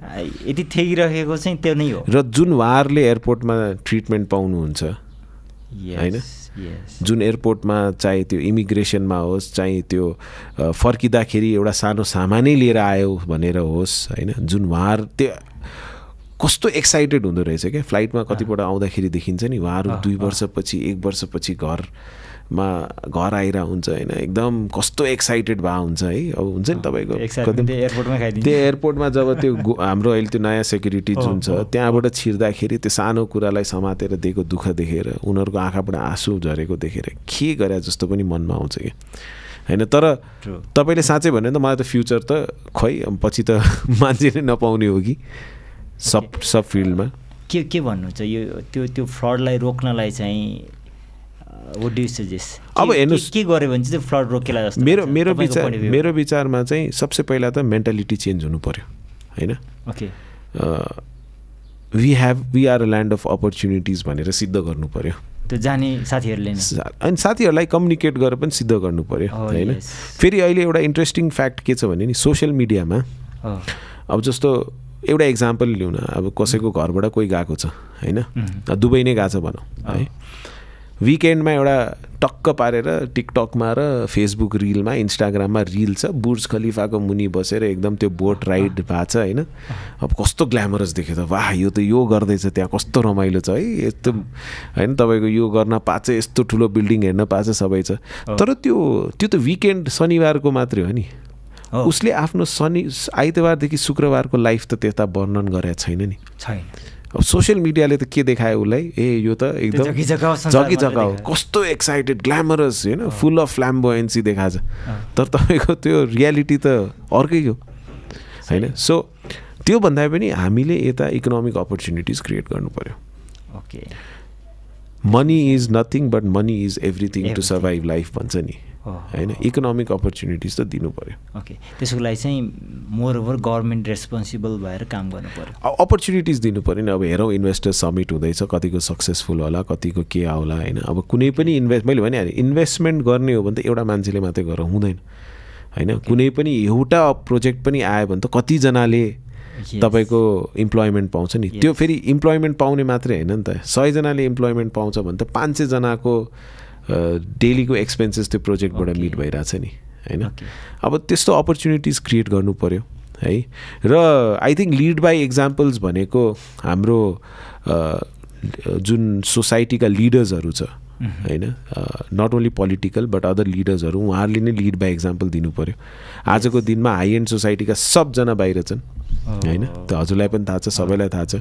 यति थेगिरहेको चाहिँ त्यो नै हो। र जुन उहाँहरूले एयरपोर्टमा ट्रिटमेन्ट पाउनुहुन्छ होइन? जुन एयरपोर्टमा चाहे त्यो इमिग्रेसनमा होस् चाहे त्यो फर्किँदाखेरि एउटा सानो सामानै लिएर आयो भनेर होस् होइन? जुन उहाँहरू त्यो कस्तो एक्साइटेड हुँदो रहेछ क्या? फ्लाइटमा कतिपल्ट आउँदाखेरि देखिन्छ नि उहाँहरू दुई वर्षपछि एक वर्षपछि घरमा घर आएर हुन्छ होइन एकदम कस्तो एक्साइटेड भए हुन्छ है। अब हुन्छ नि तपाईँको। त्यो एयरपोर्टमै खाइदिन्छ। त्यो एयरपोर्टमा जब त्यो हाम्रो अहिले त्यो नयाँ सेक्युरिटी जुन छ त्यहाँबाट छिर्दाखेरि त्यो सानो कुरालाई समातेर दिएको दुःख देखेर उनीहरूको आँखाबाट आँसु झरेको देखेर के गरे जस्तो पनि मनमा आउँछ कि। होइन तर. तपाईँले साँच्चै भन्यो भने त मलाई त फ्युचर त खै अब पछि त मान्छे नै नपाउने हो कि। सब सब फिल्डमा। के के भन्नु चाहिँ यो त्यो त्यो फ्लडलाई रोक्नलाई चाहिँ वुड डु सजेस्ट अब हेर्नुहोस्- के गर्यो भने चाहिँ फ्लड रोकेला जस्तो मेरो? मेरो विचार? मेरो विचारमा चाहिँ सबसे पहिला त मेन्टालिटी चेन्ज हुनु पऱ्यो होइन? Okay we have we are a land of opportunities भनेर सिद्ध गर्नु पऱ्यो त्यो जाने साथीहरूले अनि साथीहरूलाई कम्युनिकेट गरेर पनि सिद्ध गर्नु पऱ्यो Oh, होइन. फेरि अहिले एउटा इन्ट्रेस्टिङ फ्याक्ट के छ भने नि सोसियल मिडियामा हो अब जस्तो एउटा इक्जाम्पल लिउँ न अब कसैको घरबाट कोही गएको छ होइन? Mhm. दुबई नै गएको छ भनौँ है? विकेन्डमा एउटा टक्क पारेर टिकटकमा र फेसबुक रिलमा इन्स्टाग्राममा रिल छ। बुर्ज खलिफाको मुनि बसेर एकदम त्यो बोट राइड भएको छ होइन? अब कस्तो ग्ल्यामरस देख्यो त। वाह यो त यो गर्दैछ त्यहाँ। कस्तो रमाइलो छ है? यस्तो होइन? तपाईँको यो गर्न पाएको छ यस्तो ठुलो बिल्डिङ हेर्न पाएको छ सबै छ। तर त्यो त्यो त विकेन्ड शनिबारको मात्रै हो नि। उसले आफ्नो शनि आइतबारदेखि शुक्रबारको लाइफ त त्यता वर्णन गरेको छैन नि। छैन। अब सोसियल मिडियाले त के देखायो उसलाई? ए यो त एकदम जगी हो। कस्तो एक्साइटेड ग्ल्यामरस होइन फुल अफ फ्ल्याम्बोएन्सी देखाएको छ। तर तपाईँको त्यो रियालिटी त अर्कै हो। होइन? सो त्यो भन्दा पनि हामीले यता इकोनोमिक अपर्च्युनिटिज क्रिएट गर्नु पऱ्यो okay money is nothing but money is everything too. Survive life भन्छ नि। होइन इकोनोमिक अपर्च्युनिटिज त दिनु पऱ्यो ओके त्यसको लागि चाहिँ मोर ओभर गभर्मेन्ट रेस्पोन्सिबल भएर काम गर्नु पऱ्यो अपर्च्युनिटिज दिनु पऱ्यो नि। अब हेरौँ इन्भेस्टर समिट हुँदैछ कतिको सक्सेसफुल होला कतिको के आउला होइन। अब कुनै पनि इन्भेस्ट मैले भनिहालेँ इन्भेस्टमेन्ट गर्ने हो भने त एउटा मान्छेले मात्रै गर हुँदैन। होइन? कुनै पनि एउटा प्रोजेक्ट पनि आयो भने त कतिजनाले. तपाईँको इम्प्लोइमेन्ट पाउँछ नि। त्यो. फेरि इम्प्लोइमेन्ट पाउने मात्रै होइन नि त। सयजनाले इम्प्लोइमेन्ट पाउँछ भने त पाँच सयजनाको डेलीको एक्सपेन्सेस त्यो प्रोजेक्टबाट. मिट भइरहेछ नि होइन. अब त्यस्तो अपर्च्युनिटिज क्रिएट गर्नु पऱ्यो है? र I think lead by examples भनेको हाम्रो जुन सोसाइटीका लिडर्सहरू छ होइन? Not only political but other लिडर्सहरू उहाँहरूले नै लिड बाई इक्जाम्पल दिनु पऱ्यो आजको दिनमा हाई एन्ड सोसाइटीका सबजना बाहिर छन् होइन? त हजुरलाई पनि थाहा छ सबैलाई थाहा छ।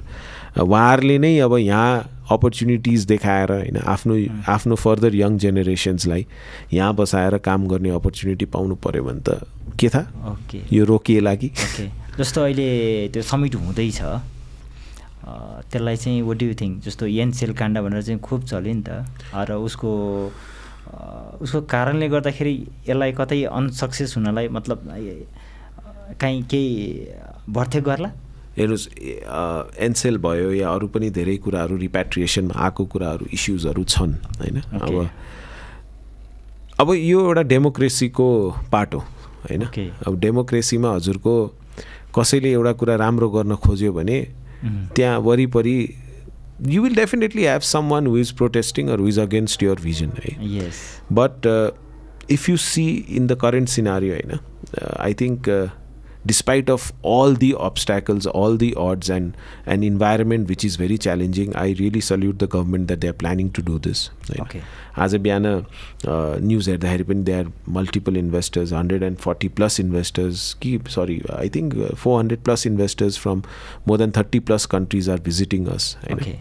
उहाँहरूले नै अब यहाँ अपर्च्युनिटिज देखाएर होइन आफ्नो आफ्नो फर्दर यङ जेनेरेसन्सलाई यहाँ बसाएर काम गर्ने अपर्च्युनिटी पाउनु पऱ्यो भने त के थाहा? ओके यो रोकिएला कि ओके जस्तो अहिले त्यो समिट हुँदैछ त्यसलाई चाहिँ वाट यु थिङ्क जस्तो एनसेल काण्ड भनेर चाहिँ खुब चल्यो नि त। र उसको उसको कारणले गर्दाखेरि यसलाई कतै अनसक्सेस हुनलाई मतलब काहीँ केही भर्थे गर्ला हेर्नुहोस् एनसेल भयो या अरू पनि धेरै कुराहरू रिप्याट्रिएसनमा आएको कुराहरू इस्युजहरू छन् होइन. अब अब यो एउटा डेमोक्रेसीको पार्ट हो होइन Okay. अब डेमोक्रेसीमा हजुरको कसैले एउटा कुरा राम्रो गर्न खोज्यो भने. त्यहाँ वरिपरि you will definitely have some one who is protesting or who is against your vision है yes But uh, if you see in the current scenario, you despite of all the obstacles, all the odds, and an environment which is very challenging, I really salute the government that they are planning to do this. होइन? Okay. आज बिहान news हेर्दाखेरि पनि they are multiple investors hundred and forty plus investors कि sorry I think four hundred plus investors from more than thirty plus countries are visiting us होइन Okay.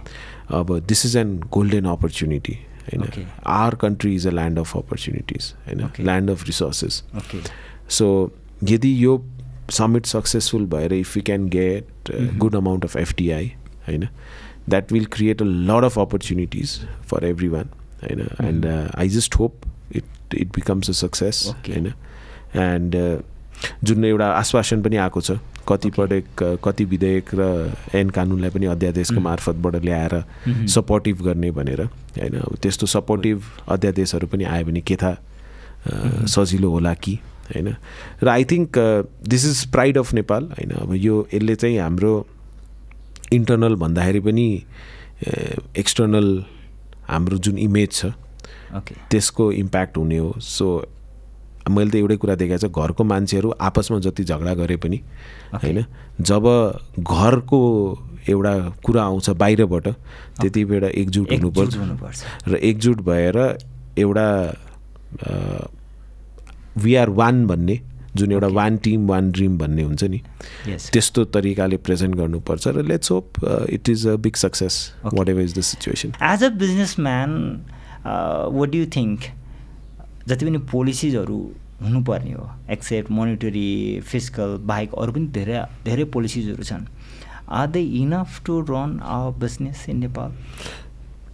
अब this is an golden opportunity होइन Okay. Our country is a land of opportunities होइन Okay. Land of resources okay so यदि यो summit successful भएर if you can get good amount of FDI होइन that will create a lot of opportunities for every one होइन and I just hope it it becomes a success. होइन and जुन एउटा आश्वासन पनि आएको छ कति पटक uh, कति विधेयक र ऐन कानुनलाई पनि अध्यादेशको मार्फतबाट ल्याएर सपोर्टिभ गर्ने भनेर होइन? त्यस्तो सपोर्टिभ अध्यादेशहरू पनि आयो भने के थाहा अ, सजिलो होला कि? होइन? र I think this is pride of Nepal होइन? अब यो यसले चाहिँ हाम्रो इन्टर्नल भन्दाखेरि पनि एक्सटर्नल हाम्रो जुन इमेज छ त्यसको इम्प्याक्ट हुने हो। सो मैले त एउटै कुरा देखाएको छ घरको मान्छेहरू आपसमा जति झगडा गरे पनि होइन? जब घरको एउटा कुरा आउँछ बाहिरबाट त्यति बेला एकजुट हुनुपर्छ। र एकजुट भएर एउटा वी आर वान भन्ने जुन एउटा वान टिम वान ड्रिम भन्ने हुन्छ नि। यस त्यस्तो तरिकाले प्रेजेन्ट गर्नुपर्छ र let's hope it is a big success. Whatever is the situation as a businessman what do think जति पनि पोलिसिजहरू हुनुपर्ने हो एक्सेप्ट मोनिटरी फिजिकल बाहेक अरू पनि धेरै धेरै पोलिसिजहरू छन्। Are they enough to run our business in Nepal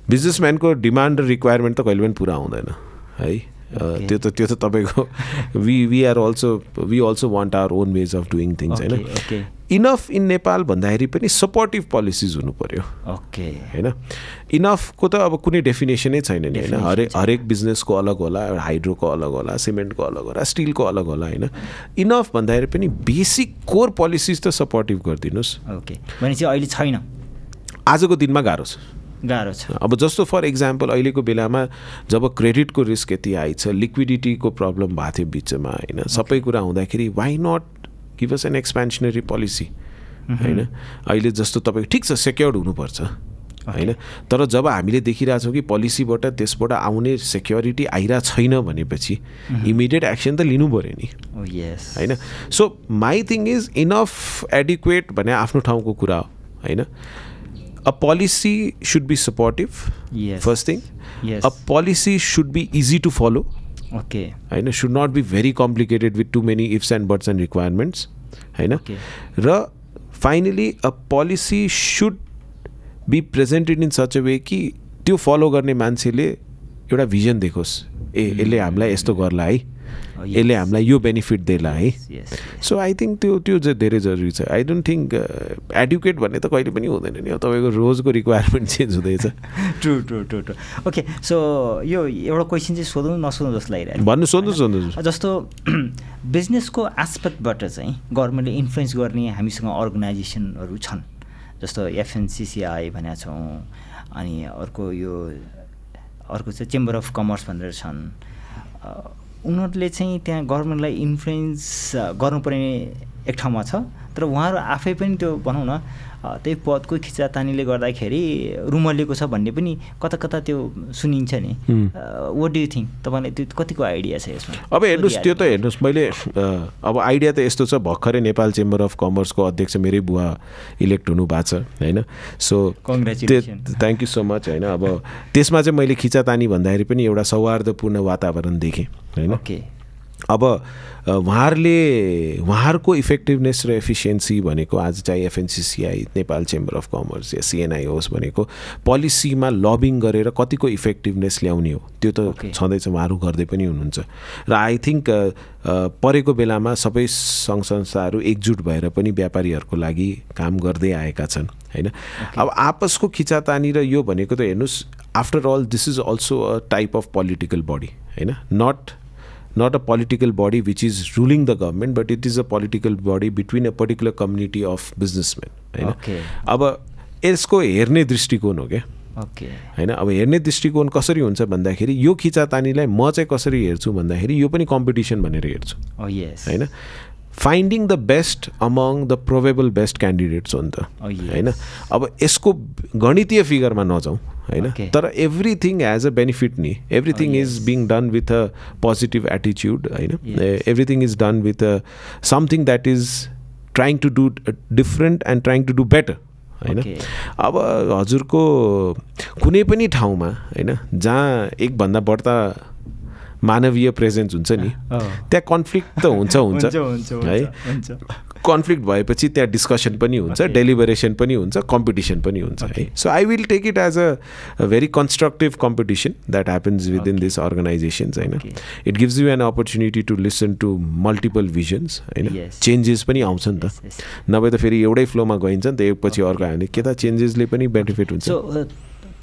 बिजनेसम्यानको demand र रिक्वायरमेन्ट त कहिले पनि पुरा हुँदैन है. त्यो त त्यो त तपाईँको we we are also we also want our own ways of doing things होइन? इनफ इन नेपाल भन्दाखेरि पनि सपोर्टिभ पोलिसिज हुनु पऱ्यो ओके होइन? इनफको त अब कुनै डेफिनेसनै छैन नि होइन? हरेक। हरेक बिजनेसको अलग होला हाइड्रोको अलग होला सिमेन्टको अलग होला स्टिलको अलग होला होइन? इनफ भन्दाखेरि पनि बेसिक कोर पोलिसिज त सपोर्टिभ गरिदिनुहोस्। ओके भनेपछि अहिले छैन। आजको दिनमा गाह्रो छ। गाह्रो छ। अब जस्तो फर इक्जाम्पल अहिलेको बेलामा जब क्रेडिटको रिस्क यति आइछ लिक्विडिटीको प्रब्लम भएको थियो बिचमा होइन सबै कुरा हुँदाखेरि why not give us an expansionary policy होइन? अहिले जस्तो तपाईँ ठिक छ सेक्योर्ड हुनुपर्छ होइन? तर जब हामीले देखिरहेछौँ कि पोलिसीबाट त्यसबाट आउने सेक्योरिटी आइरहेको छैन भनेपछि इमिडिएट एक्सन त लिनु पऱ्यो नि। यस होइन? So my thing is enough adequate भने आफ्नो ठाउँको कुरा हो होइन? A policy should be supportive Yes. First thing Yes. A policy should be easy to follow okay होइन should not be very complicated with too many ifs and buts and requirements होइन Okay. र finally a policy should be presented in such a way कि त्यो follow गर्ने मान्छेले एउटा vision देखोस् ए यसले हामीलाई यस्तो गर्ला है. यसले हामीलाई यो बेनिफिट देला है. सो आई थिङ्क त्यो त्यो चाहिँ धेरै जरुरी छ। आई डोन्ट थिङ्क एडुकेट भन्ने त कहिले पनि हुँदैन नि तपाईँको रोजको रिक्वायरमेन्ट चेन्ज हुँदैछ। True true true true okay so यो एउटा क्वेसन चाहिँ सोधौँ नसोधौँ जस्तो लागिरहेको भन्नु सोध्नुहोस् सोध्नुहोस् जस्तो बिजनेसको एस्पेक्टबाट चाहिँ गभर्मेन्टले इन्फ्लुएन्स गर्ने हामीसँग अर्गनाइजेसनहरू छन्। जस्तो एफएनसिसिआई भनेका छौँ अनि अर्को यो अर्को चाहिँ चेम्बर अफ कमर्स भनेर छन्। उनीहरूले चाहिँ त्यहाँ गभर्मेन्टलाई इन्फ्लुएन्स गर्नुपर्ने एक ठाउँमा छ। तर उहाँहरू आफै पनि त्यो भनौँ न त्यही पदको खिचातानीले गर्दाखेरि रुमलिएको छ भन्ने पनि कता कता त्यो सुनिन्छ नि। वाट डु थिङ्क तपाईँलाई त्यो कतिको आइडिया छ यसमा? अब हेर्नुहोस् त्यो त हेर्नुहोस् मैले अब आइडिया त यस्तो छ भर्खरै नेपाल चेम्बर अफ कमर्सको अध्यक्ष मेरै बुवा इलेक्ट हुनु भएको छ होइन? So. Thank you so much होइन? अब त्यसमा चाहिँ मैले खिचातानी भन्दाखेरि पनि एउटा सौहार्दपूर्ण वातावरण देखेँ होइन? अब उहाँहरूले उहाँहरूको इफेक्टिभनेस र एफिसियन्सी भनेको आज चाहे FNCCI Nepal chamber of commerce yeah CNI होस् भनेको पोलिसीमा लबिङ गरेर कतिको इफेक्टिभनेस ल्याउने हो। त्यो त. छँदैछ उहाँहरू गर्दै पनि हुनुहुन्छ। र आई थिङ्क परेको बेलामा सबै सङ्घ संस्थाहरू एकजुट भएर पनि व्यापारीहरूको लागि काम गर्दै आएका छन् होइन? अब आपसको खिचातानी र यो भनेको त हेर्नुहोस् after all this is also a type of political body होइन? Not not a political body which is ruling the government but it is a political body between a particular community of businessmen होइन Okay. अब यसको हेर्ने दृष्टिकोण हो क्या होइन अब हेर्ने दृष्टिकोण कसरी हुन्छ भन्दाखेरि यो खिचातानीलाई म चाहिँ कसरी हेर्छु भन्दाखेरि यो पनि कम्पिटिसन भनेर हेर्छु होइन finding the best among the probable best candidates हो नि त Oh. होइन अब यसको गणितीय फिगरमा नजाउँ होइन. तर एभ्रिथिङ एज अ बेनिफिट नि everything is. Being done with a positive एटिच्युड होइन. Everything is done with a something that is trying to do different and trying to do better होइन. अब हजुरको कुनै पनि ठाउँमा होइन जहाँ एकभन्दा बढ्ता मानवीय प्रेजेन्स हुन्छ नि। त्यहाँ कन्फ्लिक्ट त हुन्छ हुन्छ। है? कन्फ्लिक्ट भएपछि त्यहाँ डिस्कसन पनि हुन्छ Okay. डेलिबरेसन पनि हुन्छ कम्पिटिसन पनि हुन्छ है? So I will take it as a very constructive competition that happens within this organisations होइन. It gives you an opportunity to listen to multiple visions होइन. चेन्जेस पनि आउँछ नि त. नभए त फेरि एउटै फ्लोमा गइन्छ नि त एकपछि अर्को आयो भने के त चेन्जेसले पनि बेनिफिट हुन्छ।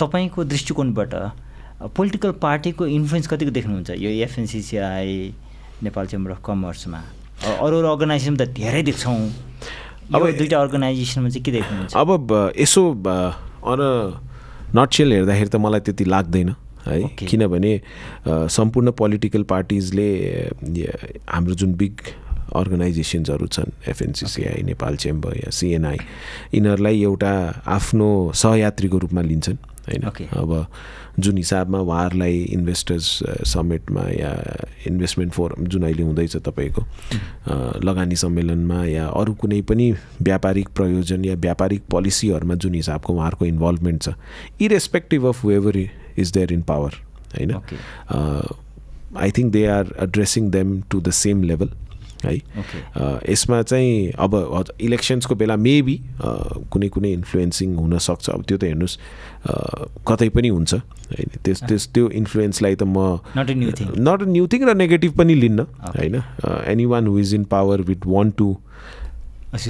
तपाईँको दृष्टिकोणबाट पोलिटिकल पार्टीको इन्फ्लुएन्स कतिको देख्नुहुन्छ? यो एफएनसिसिआई नेपाल चेम्बर अफ कमर्समा। अरू अरू अर्गनाइजेसन त धेरै देख्छौँ। अब दुइटा अर्गनाइजेसनमा चाहिँ के देख्नुहुन्छ? अब यसो अन नटसेल हेर्दाखेरि त मलाई त्यति लाग्दैन है. किनभने सम्पूर्ण पोलिटिकल पार्टिजले हाम्रो जुन बिग अर्गनाइजेसन्सहरू छन् एफएनसिसिआई नेपाल चेम्बर या सिएनआई यिनीहरूलाई एउटा आफ्नो सहयात्रीको रूपमा लिन्छन् होइन Okay. अब जुन हिसाबमा उहाँहरूलाई इन्भेस्टर्स समिटमा या इन्भेस्टमेन्ट फोरम जुन अहिले हुँदैछ तपाईँको लगानी सम्मेलनमा या अरू कुनै पनि व्यापारिक प्रयोजन या व्यापारिक पोलिसीहरूमा जुन हिसाबको उहाँहरूको इन्भल्भमेन्ट छ irrespective of whoever is there in power होइन. I think they are addressing them to the same level है. अ, यसमा चाहिँ अब इलेक्सन्सको बेला मेबी कुनै कुनै इन्फ्लुएन्सिङ हुनसक्छ अब त्यो त हेर्नुहोस् अ, कतै पनि हुन्छ होइन त्यस त्यस त्यो इन्फ्लुएन्सलाई त म. नट न्यू थिङ र नेगेटिभ पनि लिन्न. होइन any one who is in power with want to.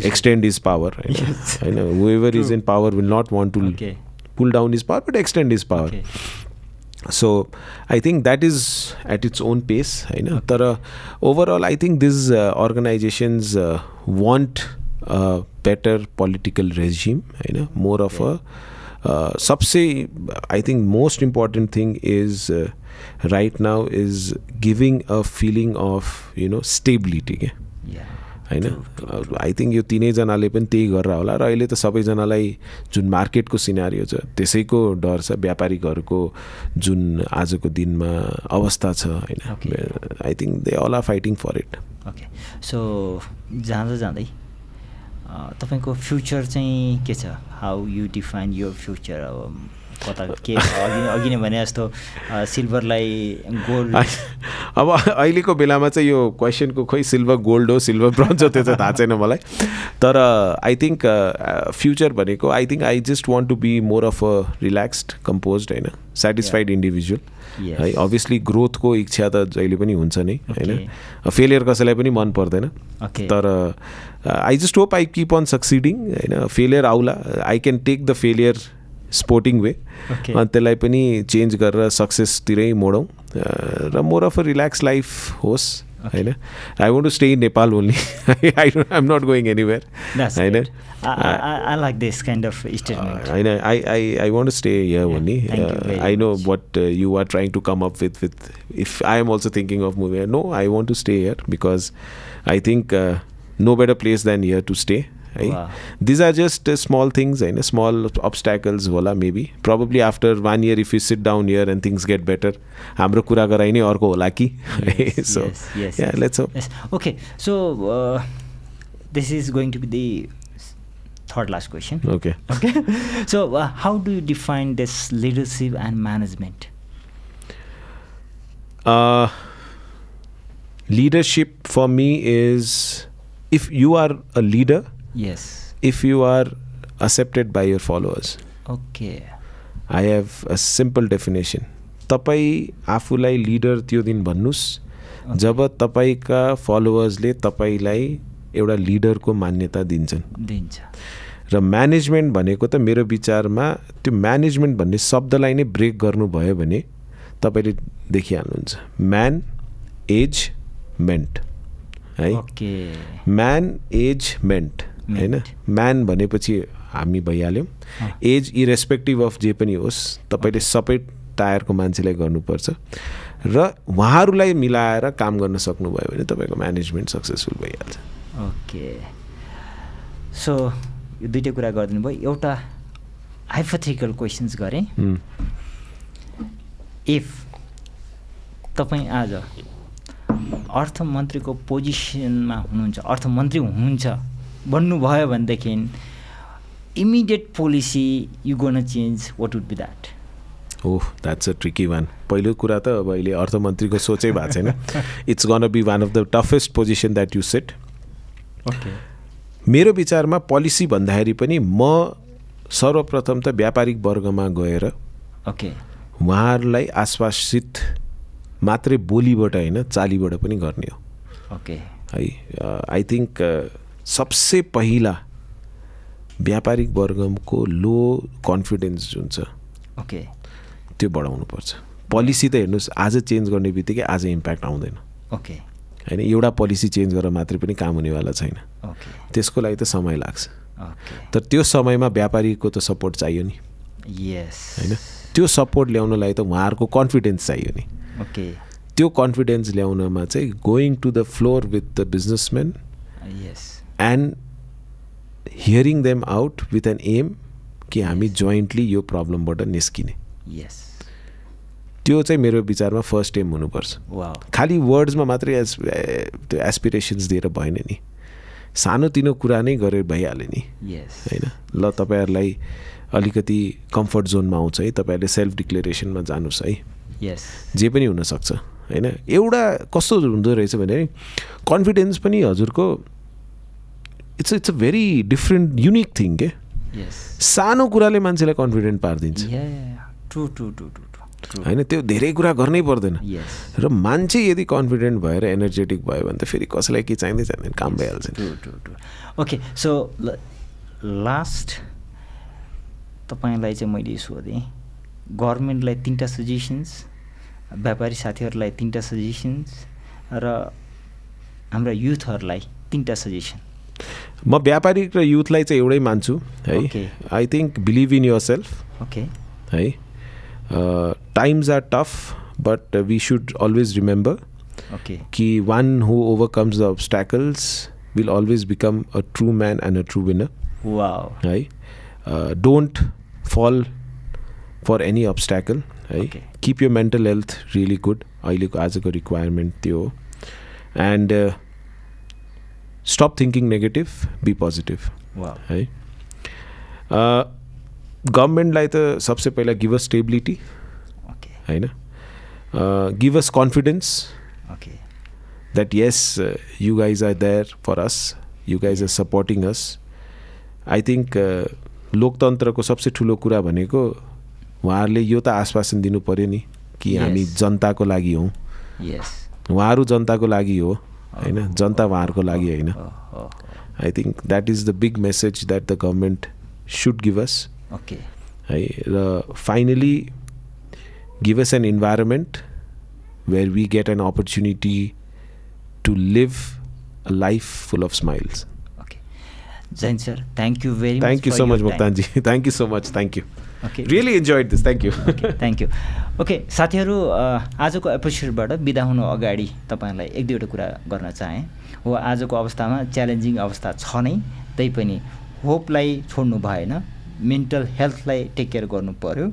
Extend is power होइन whoever is in power will not want to. Pull down is power but extend is power so i think that is at its own pace you know hmm. overall i think these uh, organizations uh, want a better political regime you know more of yeah. a uh, i think most important thing is uh, right now is giving a feeling of you know stability yeah. होइन? I think यो तिनैजनाले पनि त्यही गरेर होला र अहिले त सबैजनालाई जुन मार्केटको सिनारियो छ त्यसैको डर छ व्यापारिकहरूको जुन आजको दिनमा अवस्था छ. होइन? I think they all are fighting for it okay so जाँदा जाँदै तपाईँको फ्युचर चाहिँ के छ? हाउ यु डिफाइन यो फ्युचर अब कता के अघि अघि नै भने जस्तो सिल्भरलाई गोल्ड अब अहिलेको बेलामा चाहिँ यो क्वेसनको खोइ सिल्भर गोल्ड हो सिल्भर ब्रोन्ज हो त्यो चाहिँ थाहा छैन मलाई। तर आई थिङ्क फ्युचर भनेको I think I just want to be more of a relaxed compose होइन? Satisfied individual. है अभियसली ग्रोथको इच्छा त जहिले पनि हुन्छ नै होइन? फेलियर कसैलाई पनि मन पर्दैन. तर I just hope I keep on succeeding होइन? फेलियर आउला I can take the failure sporting way Okay. अनि त्यसलाई पनि चेन्ज गरेर सक्सेसतिरै मोडौँ अ, र more of a relax life होस् होइन I want to stay in Nepal only I I am not going anywhere That's होइन great. I, I, I- I like this kind of statement. होइन I I I want to stay here only thank you very I know much. what uh, you are trying to come up with with if i am also thinking of moving no i want to stay here because i think uh, no better place than here to stay है Wow. These are just small things होइन small अब्सट्याकल्स होला maybe probably after one year if you sit down year and things get better हाम्रो कुरा गराइ नै अर्को होला कि Yes, so yes, yes, yes. Let's Yes. Okay, so uh, this is going to be the s- third last question. Okay Okay, so uh, how do you define this leadership and management? Uh, leadership for me is if you are a leader, Yes. if you are accepted by your followers. Okay. I have a simple definition तपाईँ आफूलाई leader त्यो दिन भन्नुहोस् जब तपाईँका फलोवर्सले तपाईँलाई एउटा लिडरको मान्यता दिन्छन्। दिन्छ। र म्यानेजमेन्ट भनेको त मेरो विचारमा त्यो म्यानेजमेन्ट भन्ने शब्दलाई नै ब्रेक गर्नुभयो भने तपाईँले देखिहाल्नुहुन्छ। म्यान एज मेन्ट है? म्यान एज मेन्ट होइन? Meant. म्यान भनेपछि हामी भइहाल्यौँ एज इरेस्पेक्टिभ अफ जे पनि होस् तपाईँले सबै टायरको मान्छेलाई गर्नुपर्छ। र उहाँहरूलाई मिलाएर काम गर्न सक्नुभयो भने तपाईँको म्यानेजमेन्ट सक्सेसफुल भइहाल्छ। ओके। सो यो दुइटै कुरा गरिदिनु भयो। एउटा हाइपोथेटिकल क्वेसन्स गरेँ। इफ तपाईँ आज अर्थमन्त्रीको पोजिसनमा हुनुहुन्छ अर्थमन्त्री हुनुहुन्छ बन्नुभयो भनेदेखि immediate policy you gonna change what would be that oh that's a tricky one पहिलो कुरा त अब अहिले अर्थमन्त्रीको सोचै भएको छैन। It's gonna be one of the toughest position that you set okay मेरो विचारमा पोलिसी भन्दाखेरि पनि म सर्वप्रथम त व्यापारिक वर्गमा गएर ओके उहाँहरूलाई आश्वासित मात्रै बोलीबाट होइन चालीबाट पनि गर्ने हो। ओके है आई थिङ्क सबसे पहिला व्यापारिक वर्गको लो कन्फिडेन्स जुन छ ओके। त्यो बढाउनुपर्छ पोलिसी त हेर्नुहोस् आज चेन्ज गर्ने बित्तिकै आज इम्प्याक्ट आउँदैन। ओके। होइन एउटा पोलिसी चेन्ज गरेर मात्रै पनि काम हुनेवाला छैन। ओके। त्यसको लागि त समय लाग्छ। तर त्यो समयमा व्यापारीको त सपोर्ट चाहियो नि। यस होइन त्यो सपोर्ट ल्याउनलाई त उहाँहरूको कन्फिडेन्स चाहियो नि। ओके। त्यो कन्फिडेन्स ल्याउनमा चाहिँ going to the floor with the businessman yes and hearing them out with an aim कि हामी जोइन्टली यो प्रब्लमबाट निस्किने। यस त्यो चाहिँ मेरो विचारमा फर्स्ट एम हुनुपर्छ। खालि वर्ड्समा मात्रै एस त्यो एसपिरेसन्स दिएर भएन नि। सानोतिनो कुरा नै गरेर भइहाल्यो नि। होइन? ल तपाईँहरूलाई अलिकति कम्फर्ट जोनमा आउँछ है। तपाईँहरूले सेल्फ डिक्लेरेसनमा जानुहोस् है। यस जे पनि हुनसक्छ। होइन? एउटा कस्तो हुँदो रहेछ भने कन्फिडेन्स पनि हजुरको it's it's a very different unique thing के यस सानो कुराले मान्छेलाई कन्फिडेन्ट पारिदिन्छ। True true true true true होइन त्यो धेरै कुरा गर्नै पर्दैन। यस र मान्छे यदि कन्फिडेन्ट भएर एनर्जेटिक भयो भने त फेरि कसैलाई के चाहिँदै चाहिँदैन काम भइहाल्छ नि। True true true okay so last तपाईँलाई चाहिँ मैले सोधेँ गभर्मेन्टलाई तिनवटा सजेसन्स व्यापारी साथीहरूलाई तिनवटा सजेसन्स र हाम्रा युथहरूलाई तिनवटा सजेसन म व्यापारिक र युथलाई चाहिँ एउटै मान्छु है. I think believe in yourself okay है। Times are tough but we should always remember okay कि one who overcomes the obstacles will always become a true man and a true winner है। Don't fall for any obstacle है. Keep your mental health really good अहिलेको आजको requirement त्यो हो। And stop thinking negative be positive है गभर्मेन्टलाई त सबसे पहिला गिभ अस स्टेबिलिटी होइन give us confidence yes, uh, you guys are there for us, you guys are supporting us. I think लोकतन्त्रको सबसे ठुलो कुरा भनेको उहाँहरूले यो त आश्वासन दिनु पऱ्यो नि कि हामी. जनताको लागि हौँ। यस उहाँहरू जनताको लागि हो। होइन? जनता उहाँहरूको लागि होइन। I think that is the big message that the government should give us okay है र finally give us an environment where we get an opportunity to live a life full of smiles okay Jain sir thank you very thank you so much Moktanji thank you so much thank you okay really enjoyed this thank you thank you okay साथीहरू आजको एपिसोडबाट बिदा हुनु अगाडि तपाईँहरूलाई एक दुईवटा कुरा गर्न चाहेँ। हो आजको अवस्थामा च्यालेन्जिङ अवस्था छ नै तैपनि होपलाई छोड्नु भएन मेन्टल हेल्थलाई टेक केयर गर्नु पऱ्यो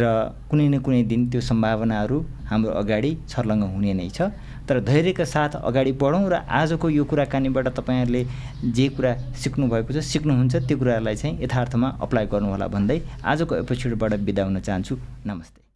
र कुनै न कुनै दिन त्यो सम्भावनाहरू हाम्रो अगाडि छर्लङ्ग हुने नै छ। तर धैर्यका साथ अगाडि बढौँ र आजको यो कुराकानीबाट तपाईँहरूले जे कुरा सिक्नुभएको छ सिक्नुहुन्छ त्यो कुरालाई चाहिँ यथार्थमा अप्लाई गर्नुहोला भन्दै आजको एपिसोडबाट बिदा हुन चाहन्छु। नमस्ते।